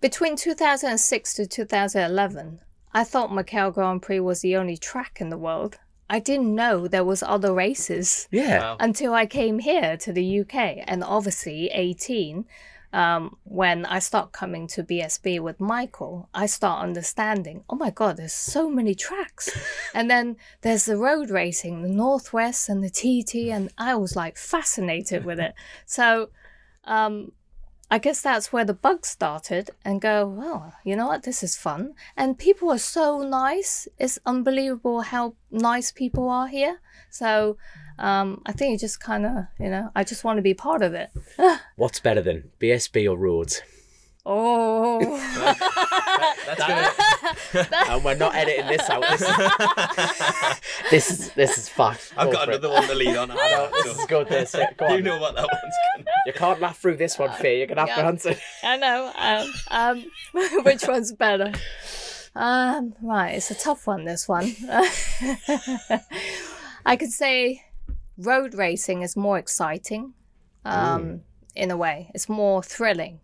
between 2006 to 2011, I thought Macau Grand Prix was the only track in the world. I didn't know there was other races yeah Wow. until I came here to the UK, and obviously 18. Um, when I start coming to BSB with Michael, I start understanding. Oh my God, there's so many tracks, and then there's the road racing, the Northwest and the TT, and I was like fascinated with it. So, um, I guess that's where the bug started and go, well, you know what, this is fun. And people are so nice. It's unbelievable how nice people are here. So um, I think you just kind of, you know, I just want to be part of it. what's better than BSB or roads Oh, That's gonna. and we're not editing this out this, this is this is fact I've Go got for it. another one to lead on. know, this is good, this. Go You on. know what that one's gonna. You can't laugh through this one, Faye. You're gonna have to answer. I know. Um, um, which one's better? Um, right, it's a tough one. This one. I could say road racing is more exciting, um, in a way. It's more thrilling,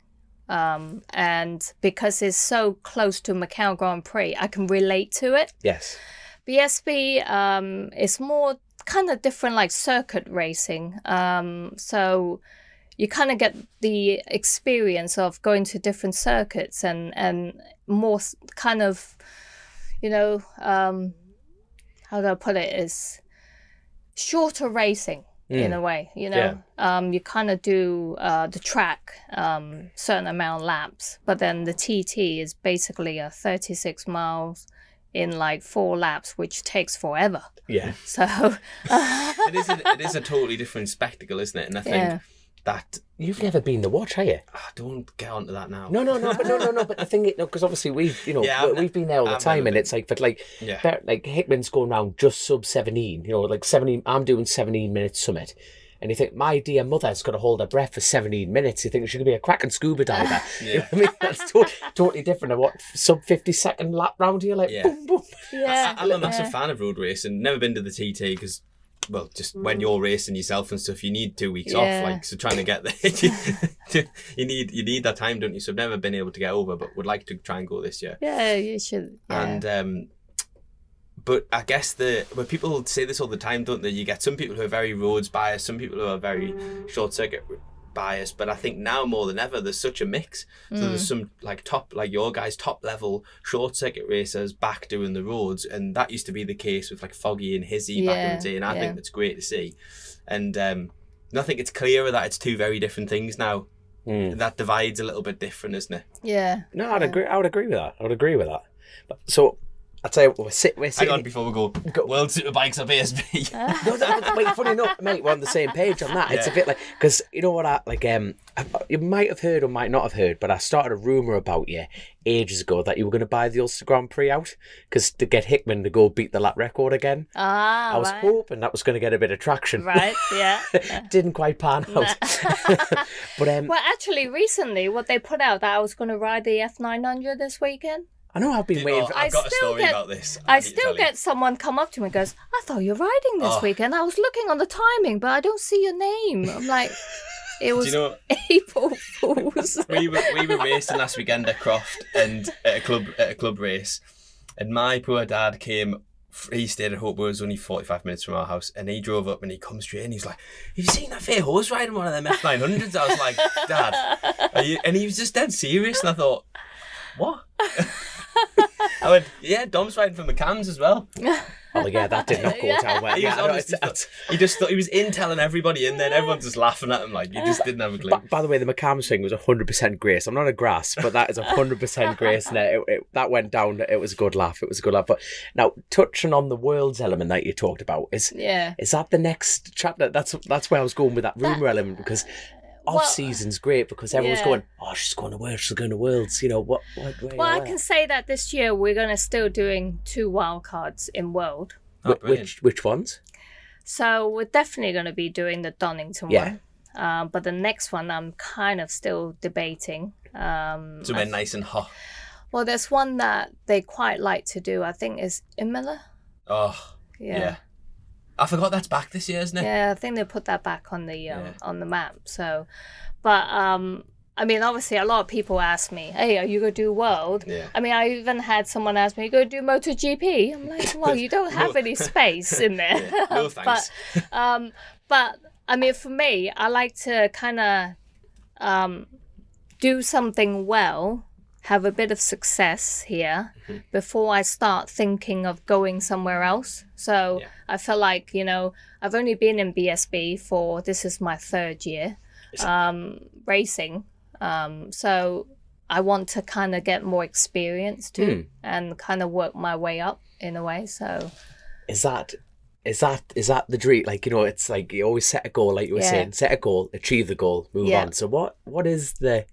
um, and because it's so close to Macau Grand Prix, I can relate to it. Yes. BSB um, is more kind of different, like circuit racing. Um, so you kind of get the experience of going to different circuits and and more kind of, you know, um, how do I put it? Is shorter racing in a way. You know, um, you kind of do uh, the track um, certain amount of laps, but then the TT is basically a thirty six miles in like four laps, which takes forever. Yeah. So It is. A, it is a totally different spectacle, isn't it? And I think Yeah. That. You've never been to watch, have you? ah, don't get onto that now. No, no, no, but no, no, no. But the thing, no, because obviously we've, you know, Yeah, we- we've been there all the I've time, and it's like, but like, Yeah. fair- like Hickman's going around just sub seventeen. You know, like seventeen. I'm doing seventeen minutes summit. And you think, my dear mother's got to hold her breath for 17 minutes. You think she could be a cracking scuba diver. You know Yeah. I mean? That's to- totally different than what sub 50 second lap round here. Like, Yeah. boom, boom. yeah, I, I'm a massive yeah. fan of road racing. Never been to the TT because well, just when Mm. you're racing yourself and stuff, you need two weeks Yeah. off. Like, so trying to get there, you need you need that time, don't you? So I've never been able to get over, but would like to try and go this year. Yeah, you should. Yeah. And um, but I guess the but people say this all the time, don't they? You get some people who are very roads biased, some people who are very short circuit biased. But I think now more than ever, there's such a mix. So Mm. there's some like top, like your guys, top level short circuit racers back doing the roads, and that used to be the case with like Foggy and Hizzy back in Yeah, the day, and I yeah. think that's great to see. And um, and I think it's clearer that it's two very different things now. Mm. That divide's a little bit different, isn't it? yeah. No, I'd Yeah. agree. I would agree with that. I would agree with that. So I tell you, what, we're, sit, we're Hang sitting. on, before we go, Go. World Superbikes of BSB. no, that, wait, funny enough, mate, we're on the same page on that. It's a bit like because you know what I like. Um, I, you might have heard or might not have heard, but I started a rumor about you ages ago that you were going to buy the Ulster Grand Prix out because to get Hickman to go beat the lap record again. Ah, I was right. hoping that was going to get a bit of traction. Right, yeah. Didn't quite pan out. but um, well, actually, recently, what they put out that I was going to ride the F900 this weekend. I know I've been waiting. For, I I've got a story get- about this. I to still get someone come up to me and goes, I thought you're riding this Oh. weekend. I was looking on the timing, but I don't see your name. I'm like, it was you know April Fools. we were we were racing last weekend at Croft and at a club at a club race, and my poor dad came. He stayed at Hope. It was only forty five minutes from our house, and he drove up and he comes straight in. He's like, "Have you seen that Faye Ho's riding one of them F900s? I was like, "Dad," are you? and he was just dead serious, and I thought, "What?" I went, "Yeah, Dom's riding for McAMS as well." oh yeah, that did not go Yeah. down well. He Yeah, was I know, honestly it's- it's- He just thought he was in telling everybody, and then everyone's just laughing at him like he just didn't have a clue. By, by the way, the McAMS thing was 100% grace. I'm not a grass, but that is 100% grace. And it, it, that went down. It was a good laugh. It was a good laugh. But now, touching on the worlds element that you talked about, is yeah. is that the next chapter? That's that's where I was going with that rumor element because off well- season's great because everyone's Yeah. going, oh, she's going to worlds, she's going to worlds. You know what? what Well, I where? can say that this year we're going to still doing two wild cards in World. Oh, Wh- which which ones? So we're definitely going to be doing the Donington Yeah. one. Um, but the next one I'm kind of still debating. Um, So we're nice and hot. Well, there's one that they quite like to do. I think is Imola. Oh, Yeah. yeah. I forgot that's back this year, isn't it? Yeah, I think they put that back on the um, Yeah. on the map. So, but um, I mean, obviously, a lot of people ask me, "Hey, are you gonna do World?" Yeah. I mean, I even had someone ask me, "You gonna do MotoGP?" I'm like, "Well, you don't have any space in there." Yeah, no thanks. but um, but I mean, for me, I like to kind of um, do something well, have a bit of success here Mm-hmm. before I start thinking of going somewhere else. So Yeah. I feel like you know I've only been in BSB for this is my third year um, racing. Um, so I want to kind of get more experience too, and kind of work my way up in a way. So Is that is that is that the dream? Like you know, it's like you always set a goal, like you were Yeah. saying, set a goal, achieve the goal, move Yeah. on. So what what is the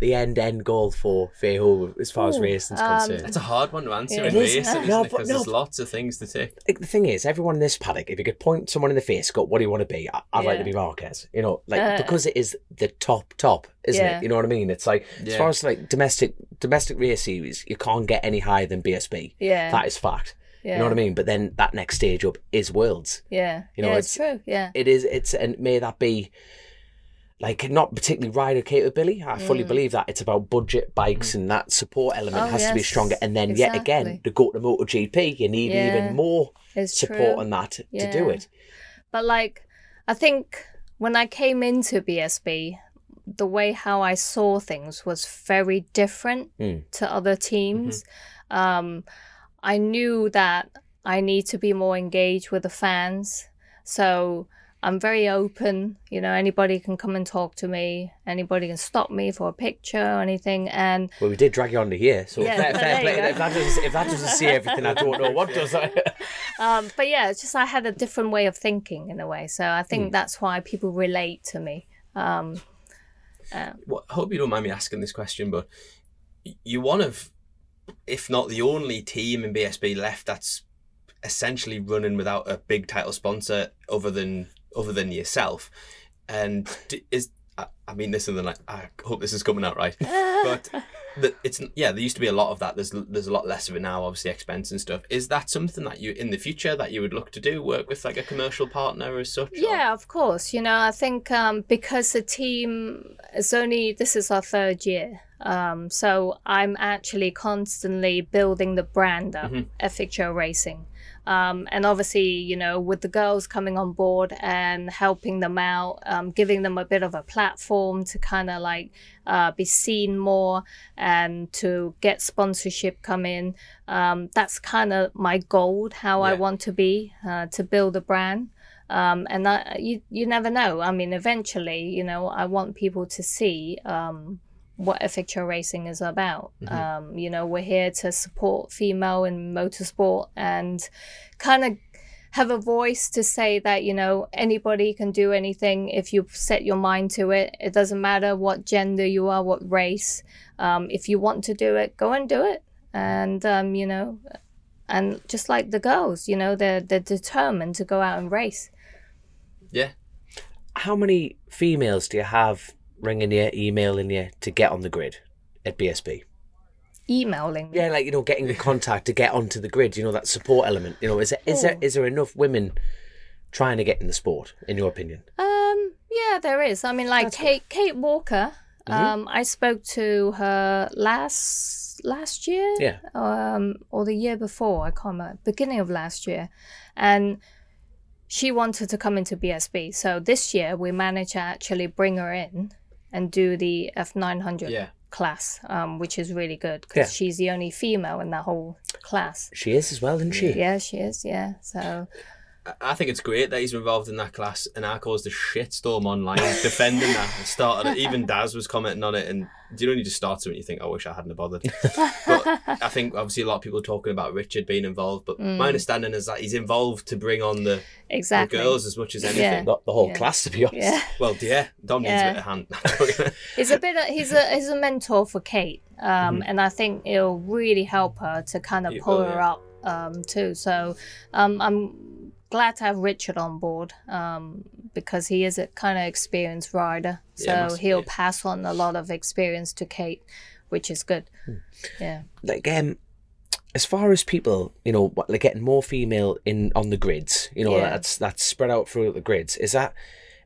the end end goal for Faye Ho as far as Ooh, racing's um, concerned? That's a hard one to answer Yeah. in It is. racing, isn't No, it? Because no, there's lots of things to take. like, the thing is, everyone in this paddock, if you could point someone in the face, go, "What do you want to be?" I- I'd like to be Marquez. You know, like Uh, because it is the top top, isn't Yeah. it? You know what I mean? It's like as far as like domestic domestic race series, you can't get any higher than BSB. yeah, That is fact. yeah, You know what I mean? But then that next stage up is worlds. Yeah, You know, yeah, it's, it's- true. Yeah, it is it's and may that be like not particularly rider capability i fully Mm. believe that it's about budget bikes and that support element Oh, has to be stronger and then yet again exactly. to go to MotoGP you need Yeah, even more it's support true. on that to do it But like, I think when I came into BSB, the way how I saw things was very different Mm. to other teams. Um, I knew that I need to be more engaged with the fans. So I'm very open. You know, anybody can come and talk to me. Anybody can stop me for a picture or anything. And well we did drag you on here so Yeah, fair, fair play if that doesn't if that doesn't see everything i don't know what does um, but yeah, it's just I had a different way of thinking in a way. So I think that's why people relate to me. Um, Well, I hope you don't mind me asking this question, but you're one of, if not the only team in BSB left that's essentially running without a big title sponsor other than other than yourself. And is I mean this and then like I hope this is coming out right. but the, it's yeah, there used to be a lot of that. There's there's a lot less of it now. Obviously, expense and stuff. Is that something that you in the future that you would look to do? Work with like a commercial partner as such? or- Yeah, of course. You know, I think um, because the team is only this is our third year, um, so I'm actually constantly building the brand up FHO Racing. Um, and obviously, you know, with the girls coming on board and helping them out, um, giving them a bit of a platform to kind of like uh, be seen more and to get sponsorship come in. Um, that's kind of my goal, how I want to be uh, to build a brand. Um, and I, you you never know. I mean, eventually, you know, I want people to see um, what FHO racing is about. Um, you know, we're here to support female in motorsport and kind of have a voice to say that you know anybody can do anything if you set your mind to it. It doesn't matter what gender you are, what race. Um, if you want to do it, go and do it. And um, you know, and just like the girls, you know, they're they're determined to go out and race. yeah. How many females do you have ringing you, emailing you to get on the grid at BSB? Emailing. Yeah, like you know, getting in contact to get onto the grid. You know that support element. You know, is there is there is there enough women trying to get in the sport, in your opinion? Um, yeah, there is. I mean, like Kate Kate Walker. Um, I spoke to her last last year. Yeah. Um, or the year before. I can't remember. Beginning of last year, and she wanted to come into BSB. So this year we managed to actually bring her in and do the F nine hundred Yeah. class, um, which is really good because Yeah. she's the only female in that whole class. She is as well, isn't she? Yeah, she is. Yeah. So I- I think it's great that he's involved in that class, and I caused a shitstorm online defending that. And started it. Even Daz was commenting on it, and you know, when you just start something, you think, "I wish I hadn't bothered." but I think obviously a lot of people are talking about Richard being involved, but my understanding is that he's involved to bring on the, the girls as much as anything. Yeah. Not the whole Yeah. class, to be honest. Yeah. Well, yeah, Dom needs a bit of hand. He's a bit. Of, he's a he's a mentor for Kate, um, and I think it'll really help her to kind of It pull will, her yeah. up um, too. So um, I'm glad to have Richard on board um, because he is a kind of experienced rider. So Yeah, must- he'll yeah. pass on a lot of experience to Kate, which is good. Hmm. Yeah. Like um, as far as people, you know, like getting more female in on the grids, you know, Yeah. that's that's spread out through the grids. Is that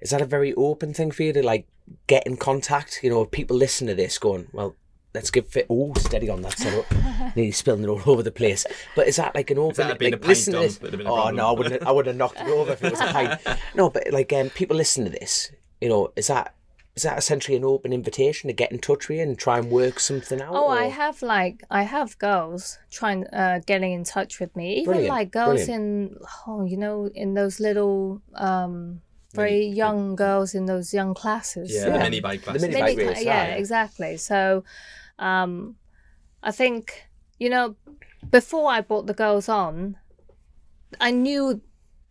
is that a very open thing for you to like get in contact? You know, people listen to this, going, well. Let's give fit. Oh, steady on that setup. Nearly spilling it all over the place. But is that like an open? that had been like, a pint, listen to this- would have been a Oh no, I wouldn't. I would have knocked it over if it was a pint. No, but like um, people listen to this. You know, is that is that essentially an open invitation to get in touch with you and try and work something out? Oh, I have like I have girls trying uh getting in touch with me. Even Brilliant, like girls in oh, you know, in those little um very young girls in those young classes. yeah, Yeah. the mini bike class. mini bike cla- race, yeah, exactly. So um I think you know before I brought the girls on, I knew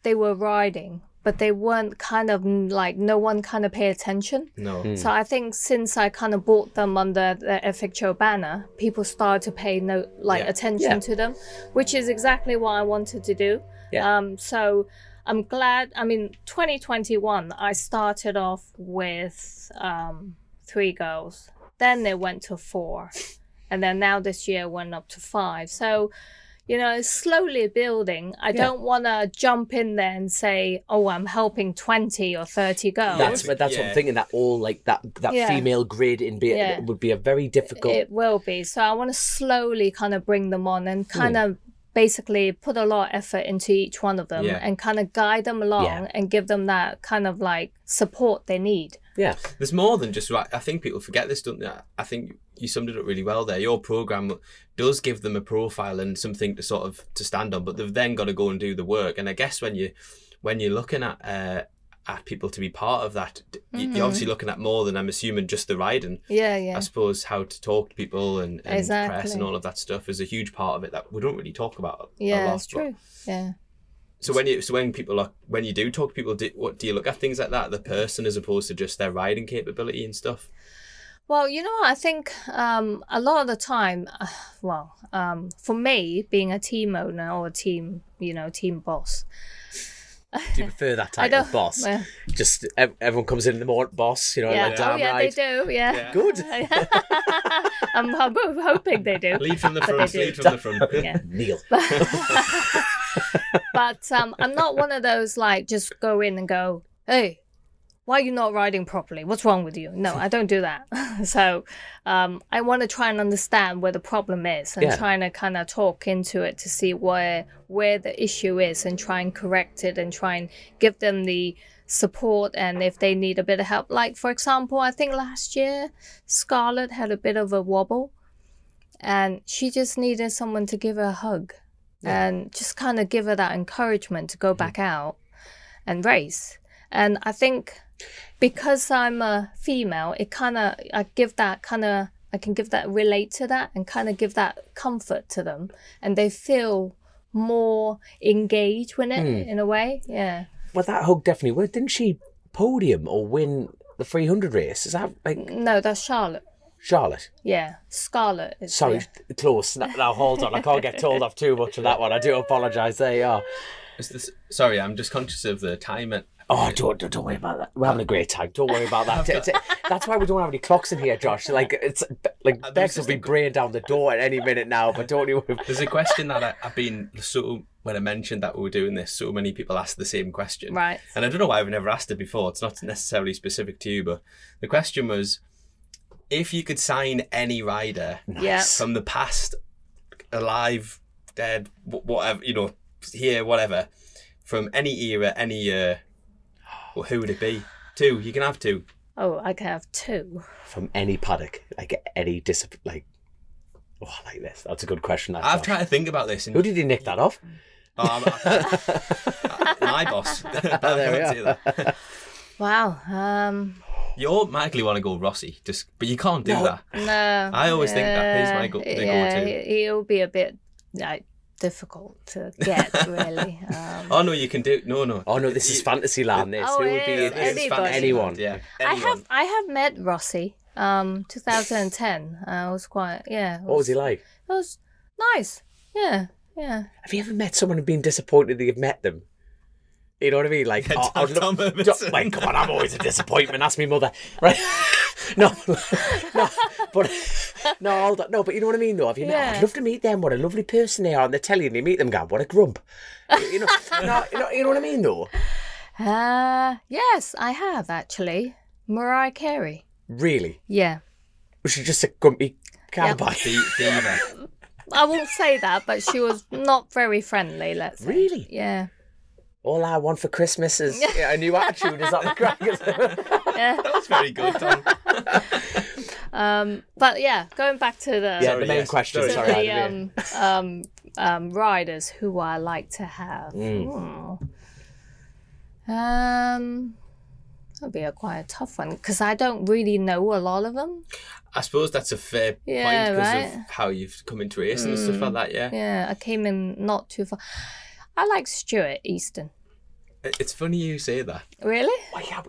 they were riding, but they weren't kind of mm, like no one kind of pay attention. No. So I think since I kind of brought them under the FHO banner, people started to pay no like Yeah. attention Yeah. to them, which is exactly what I wanted to do. Yeah. Um, so I'm glad. I mean, 2021, I started off with um, three girls. Then they went to four, and then now this year went up to five. So. You know, it's slowly building. I Yeah. don't want to jump in there and say, "Oh, I'm helping twenty or thirty girls." That's but that's what I'm thinking. That all like that that Yeah. female grid in be Yeah. would be a very difficult. It will be. So I want to slowly kind of bring them on and kind Hmm. of basically put a lot of effort into each one of them Yeah. and kind of guide them along Yeah. and give them that kind of like support they need. yeah, There's more than just right. I think people forget this, don't they? I think you summed it up really well there. Your program does give them a profile and something to sort of to stand on, but they've then got to go and do the work. And I guess when you when you're looking at uh, at people to be part of that, Mm-hmm. you're obviously looking at more than I'm assuming just the riding. Yeah, yeah. I suppose how to talk to people and, and press and all of that stuff is a huge part of it that we don't really talk about. a Yeah, lot, it's but- true. Yeah. So when you so when people are when you do talk to people, do, what do you look at things like that, the person as opposed to just their riding capability and stuff? Well, you know? I think um, a lot of the time, uh, well, um, for me, being a team owner or a team, you know, team boss, Do you prefer that I title, don't. boss? well, Just ev- everyone comes in in the morning, boss. You know, yeah. like oh yeah, right. they do. Yeah. Good. I'm, I'm hoping they do. Lead from the But they front. do. Lead from the front. Yeah. Neil. but um, I'm not one of those like just go in and go, hey, why are you not riding properly? What's wrong with you? No, I don't do that. so um, I want to try and understand where the problem is and Yeah. trying to kind of talk into it to see where where the issue is and try and correct it and try and give them the support and if they need a bit of help. Like for example, I think last year Scarlett had a bit of a wobble and she just needed someone to give her a hug and just kind of give her that encouragement to go back out and race. And I think because I'm a female, it kind of I give that kind of I can give that relate to that and kind of give that comfort to them, and they feel more engaged with it hmm. in a way. Yeah. Well, that hug definitely worked. Didn't she podium or win the 300 race? Is that like No, that's Charlotte. Charlotte? Yeah, Scarlett. Is Sorry, yeah. close. Now, now, hold on. I can't get told off too much on that one. I do apologise. There you are. Is this, sorry, I'm just conscious of the time. And, Oh, don't, don't, don't worry about that. We're having a great time. Don't worry about that. It's- it's- that's why we don't have any clocks in here, Josh. Like it's like there's Bex will be a- braying down the door at any minute now. But don't you worry. There's a question that I, I've been so when I mentioned that we were doing this, so many people asked the same question. Right. And I don't know why I've never asked it before. It's not necessarily specific to you, but the question was if you could sign any rider Yeah. from the past, alive, dead, whatever, you know, here, whatever, from any era, any year, well, who would it be? Two. You can have two. Oh, I can have two. From any paddock, like any discipline, like. Oh, I like this. That's a good question. That, I've tried to think about this. And, Who did he nick that off? Oh, I'm- I- my boss. Oh, there we can't are. say that. Wow. Um. You automatically want to go Rossi, just but you can't do No. that. No. I always think that is my go- the yeah, go-to. he- He'll be a bit like difficult to get, really. Um, Oh no, you can do no, no. Oh no, this is You- fantasy land. This Oh, who would be is. it? this is Anybody. fantasy Anyone. Yeah, I have I have met Rossi. Um, 2010. I was quite yeah. it What was he like? It was nice. Yeah, yeah. Have you ever met someone and been disappointed that you've met them? You know what I mean? Like, Yeah, oh, Tom- I'd love- Tom Jo- like, come on, I'm always a disappointment. Ask me mother, right? no, no, but no, hold on. no, but you know what I mean, though. Have you met? I'd love to meet them. What a lovely person they are, and they're telling you, and you meet them, going, what a grump. you know, no, you know, you know what I mean, though. Uh, yes, I have actually. Mariah Carey. Really, Yeah. was she just a grumpy cowboy? Di- diva. I won't say that, but she was not very friendly. Let's say. Really? Yeah. All I want for Christmas is yeah, a new attitude. Is that the crack? Yeah. That was very good, Tom. Um, but yeah, going back to the yeah, Sorry, the main yes, question. sorry. to Sorry, the had to be- um, um, um, riders who I like to have. Mm. Hmm. Um, that'd be a quite a tough one because I don't really know a lot of them. I suppose that's a fair Yeah, point because right. of how you've come into racing and stuff like that. Yeah. Yeah, I came in not too far. I like Stuart Easton. It- It's funny you say that. Really? Oh, yeah,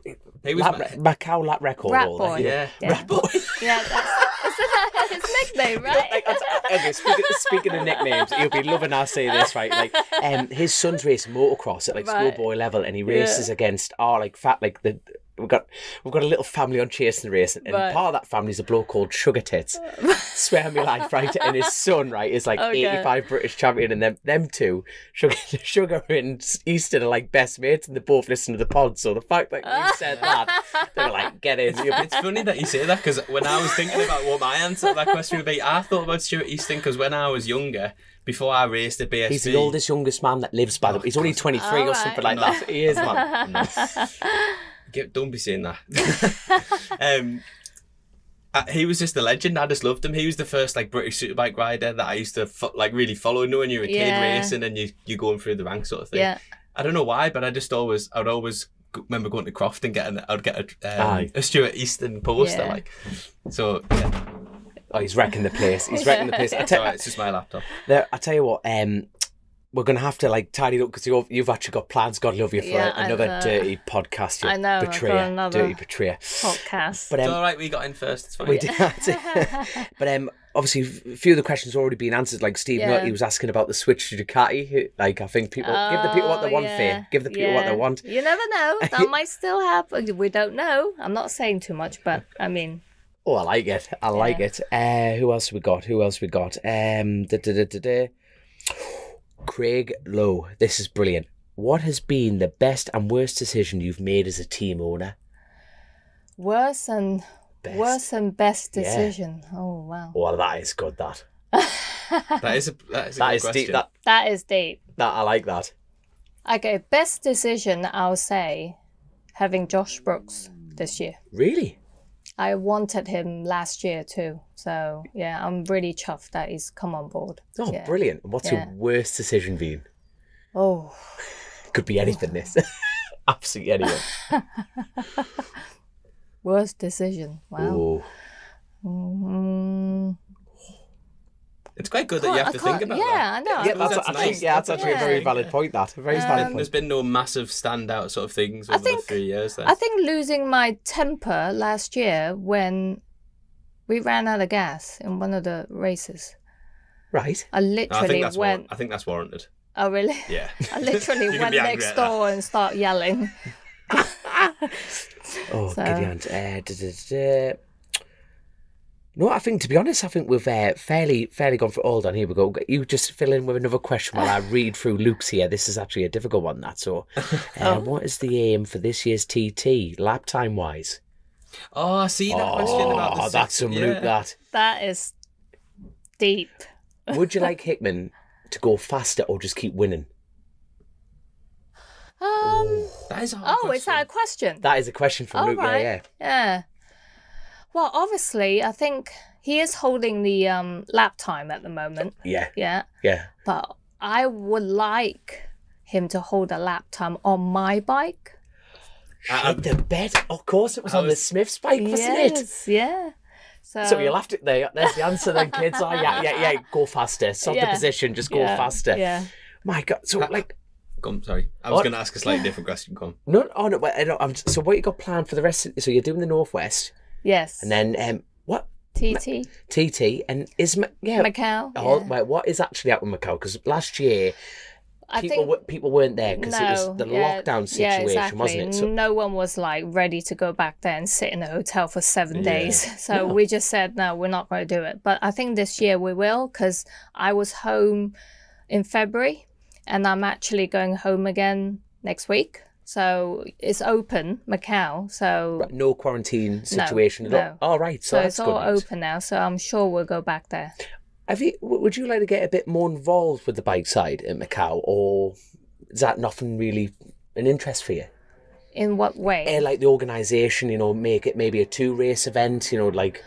He was lap, my- Macau lap record. Rat all boy. that, Yeah. Yeah. Rat boy. Yeah, that's, isn't his nickname, right? Like, that's- okay, speaking, speaking of nicknames, you'll be loving I say this, right? Like, um, his son's racing motocross at like Right. schoolboy level, and he races against our like fat like the. We've got we've got a little family on chasing race, and Right. part of that family is a bloke called Sugar Tits. Swear me life, right? And his son, right, is like Okay. 85 British champion, and them them two, Sugar, Sugar and Easton are like best mates, and they both listen to the pod. So the fact that you said that, they were like, get in. You'll It's funny that you say that because when I was thinking about what my answer to that question would be, I thought about Stuart Easton because when I was younger, before I raced at BSB, He's the oldest, youngest man that lives by the. He's only 23 or Alright. something like that. He is, man. Get, don't be saying that. um, uh, he was just a legend. I just loved him. He was the first like British superbike rider that I used to fo- like really follow. Knowing you're a kid Yeah. racing and you you going through the ranks sort of thing. yeah. I don't know why, but I just always I would always g- remember going to Croft and getting I'd get a, um, a Stuart Easton poster Yeah. like. So yeah, Oh, he's wrecking the place. He's wrecking the place. I it's tell, alright, it's just my laptop. there, I tell you what, um, we're gonna have to like tidy it up because you've, you've actually got plans. God love you for Yeah, another know. dirty podcast. You I know, I've betrayer, another- dirty betrayer. Podcast. But It's um, all right. We got in first. It's fine. we did. but um, obviously a few of the questions have already been answered. Like Steve Yeah. He was asking about the switch to Ducati. who- Like I think people give the people what they Oh, want. yeah, Fair, give the people what they want. You never know. That might still happen. We don't know. I'm not saying too much, but I mean, Oh, I like it. I like it. Uh, who else we got? Who else we got? Um, da, da, da, da, da. Craig Lowe. This is brilliant. What has been the best and worst decision you've made as a team owner? worse and Best. worse and best Yeah. decision. Oh wow, Well, that is good. That That is a that is a that good is question. deep. That that is deep. that I like that. Okay, best decision I'll say, having Josh Brookes this year. Really? I wanted him last year too, so yeah, I'm really chuffed that he's come on board. Oh, yeah. brilliant. What's Yeah. your worst decision been? Oh, Could be anything. This absolutely anything. worst decision. Wow. Mm, It's quite good that you have to think about yeah, that. I know. Yeah, I that's, that's I nice. think yeah, that's actually a very valid point. That a very Um, valid point. There's been no massive standout sort of things I over think- the three years. Then. I think losing my temper last year when we ran out of gas in one of the races. Right. I No, literally I went. warrant- I think that's warranted. Oh really? Yeah. I literally went next at that. door and start yelling. Oh, So- brilliant. Uh, da, da, da, da. No, I think to be honest, I think we've uh, fairly fairly gone for all done. Here we go. You just fill in with another question while I read through Luke's here. This is actually a difficult one. That so. Uh, Oh. What is the aim for this year's TT lap time wise? Oh, I see that question about the Oh, that's six- some yeah. Luke. That That is deep. would you like Hickman to go faster or just keep winning? Um. That is a hard Oh, is that a question? That is a question from Oh, Luke. right. Yeah, Yeah. Well, obviously, I think he is holding the um, lap time at the moment. yeah, Yeah. yeah, yeah. But I would like him to hold a lap time on my bike. Uh, Shit the bed. Of course, it was I on the Smith's bike, wasn't it? yes. Yeah. So, So you laughed at there. There's the answer, then, kids. Oh yeah, yeah, yeah. Go faster. Stop the position. Just go yeah, faster. Yeah. My God. So like, Come, sorry. I was going to ask a slightly different question. Come. no, oh no. Wait, I I'm, so what you got planned for the rest? Of, so you're doing the northwest, Yes. and then um, what TT. TT and is Ma- yeah. Macau. Oh, yeah. wait, what is actually out with Macau? Because last year I people think people weren't there because it was the yeah, lockdown situation, yeah, exactly. wasn't it? So no one was like ready to go back there and sit in a hotel for seven Yeah. days. So No. we just said no, we're not going to do it. But I think this year we will because I was home in February, and I'm actually going home again next week. So it's open Macau. So no quarantine situation at all. no. All right, so, it's all news. open now. So I'm sure we'll go back there. Have you? Would you like to get a bit more involved with the bike side in Macau, or is that nothing really an interest for you? In what way? Eh, like the organisation, you know, make it maybe a two race event, you know, like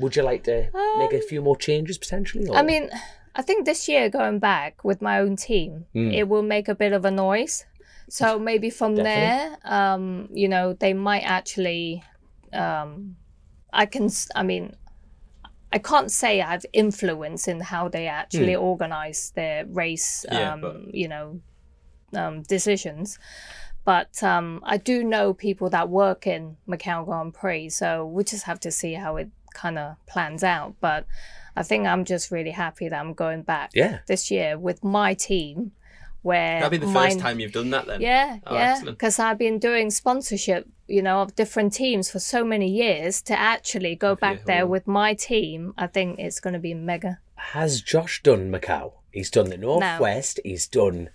would you like to make a few more changes potentially? Or? Um, I mean, I think this year going back with my own team, Mm. it will make a bit of a noise. So maybe from there, um, you know, they might actually, um, I can, I mean, I can't say I have influence in how they actually organize their race, Yeah, um, but- you know, um, decisions. But um, I do know people that work in Macau Grand Prix, so we just have to see how it kind of plans out. But I think I'm just really happy that I'm going back yeah, this year with my team, where That'll be the mine- first time you've done that then. yeah, Oh, yeah, because I've been doing sponsorship, you know, of different teams for so many years. To actually go back there whole- with my team, I think it's going to be mega. has Josh done Macau? He's done the northwest. He's done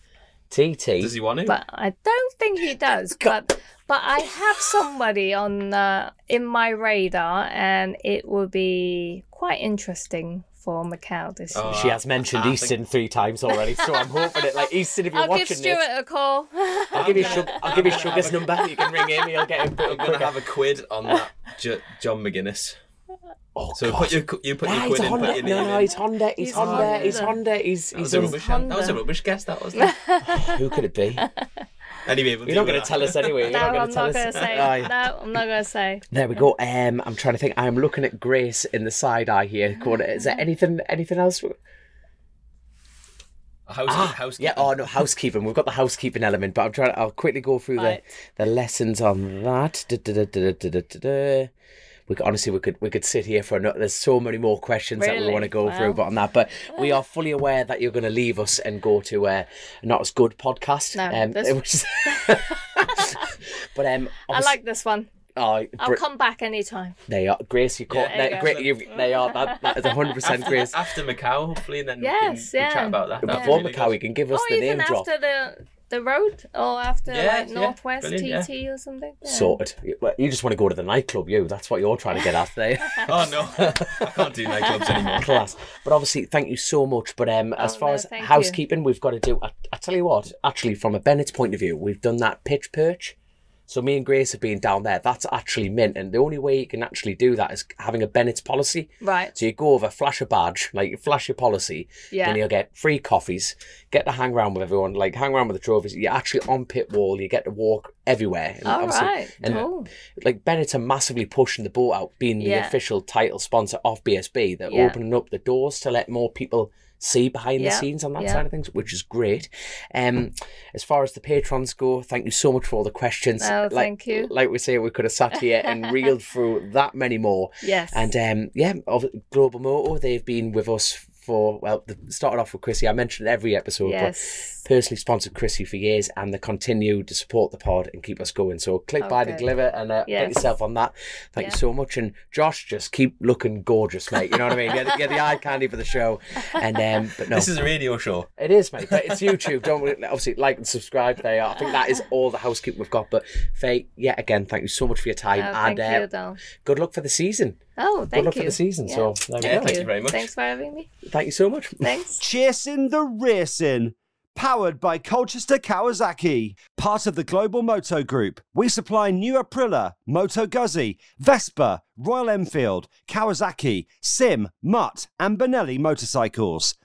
TT. Does he want to? But I don't think he does. but but I have somebody on uh, in my radar, and it will be quite interesting for Macau this oh, year. Oh, She has mentioned I think- Easton three times already, so I'm hoping it. Like Easton, if you're I'll give watching Stuart this, a call. I'll give you Shug- I'll give you Sugar's number. You can ring him. He'll get him. I'm going to have a quid on that J- John McGuinness. Oh, So God. put your you put Nah, your he's quid in, Honda. put your No, name no, in. he's Honda. He's, He's Honda. He's Honda. Honda. He's That he's was, a done. rubbish, that was a Honda. rubbish guess. That wasn't. it? Who could it be? Anyway, we'll You're not going to tell us anyway. You're no, not going I'm to tell not going to say. Aye. No, I'm not going to say. There we go. Um, I'm trying to think. I'm looking at Grace in the side eye here. Going, is there anything anything else? that. House, Ah, housekeeping. yeah. Oh no, housekeeping. We've got the housekeeping element, but I'm trying. I'll quickly go through Right. the the lessons on that. Da, da, da, we could, honestly we could we could sit here for another. There's so many more questions that we want to go Wow. through, but on that, but we are fully aware that you're going to leave us and go to a not as good podcast. No, um, this- which is- but um, I like this one. Oh, I'll Br- come back anytime. they are Grace. You caught. There you they, go. great, you, they are. That, that is hundred percent After, Grace. after Macau, hopefully, and then Yes, we can, yeah. we'll chat about that. That'd Before really Macau, good. you can give us or the even name drop. the the road, or after Yeah, like yeah, Northwest brilliant, TT or something. Yeah. Sorted. You- just want to go to the nightclub, you. That's what you're trying to get at there. Oh no, I can't do nightclubs anymore. Class. But obviously, thank you so much. But um, as Oh, far no, as thank you. housekeeping, we've got to do. I, I tell you what, actually, from a Bennett's point of view, we've done that pitch perch. So me and Grace have been down there. That's actually mint, and the only way you can actually do that is having a Bennett's policy. Right. So you go over, flash a badge, like you flash your policy, Yeah. then you'll get free coffees, get to hang around with everyone, like hang around with the trophies. You're actually on pit wall, you get to walk everywhere. And All right. and uh, Cool. like Bennett's are massively pushing the boat out, being the Yeah. official title sponsor of BSB. They're Yeah. opening up the doors to let more people see behind the scenes on that yeah. side of things, which is great. Um, as far as the patrons go, thank you so much for all the questions. Oh, like, thank you. Like we say, we could have sat here and reeled through that many more. Yes. And um, yeah, of Global Moto, they've been with us for well, started off with Chrissy. I mentioned it every episode, but yes. Personally sponsored Chrissy for years, and they continue to support the pod and keep us going. So click Oh, by the good. gliver and uh, get Yes. yourself on that. Thank you so much. And Josh, just keep looking gorgeous, mate. You know what I mean? You're, the- you're the eye candy for the show. And um, but no, This is a radio show. it is, mate. But it's YouTube. Don't worry, obviously like and subscribe there. I think that is all the housekeeping we've got. But Faye, yet again, thank you so much for your time, Oh, thank and uh, you, Dom. good luck for the season. Oh, Good thank luck you. for the season. Yeah. So there we Yeah, go. thank you very much. Thanks for having me. Thank you so much. Thanks. Chasing the Racing. Powered by Colchester Kawasaki. Part of the Global Moto Group, we supply new Aprilia, Moto Guzzi, Vespa, Royal Enfield, Kawasaki, SYM, Mutt, and Benelli motorcycles.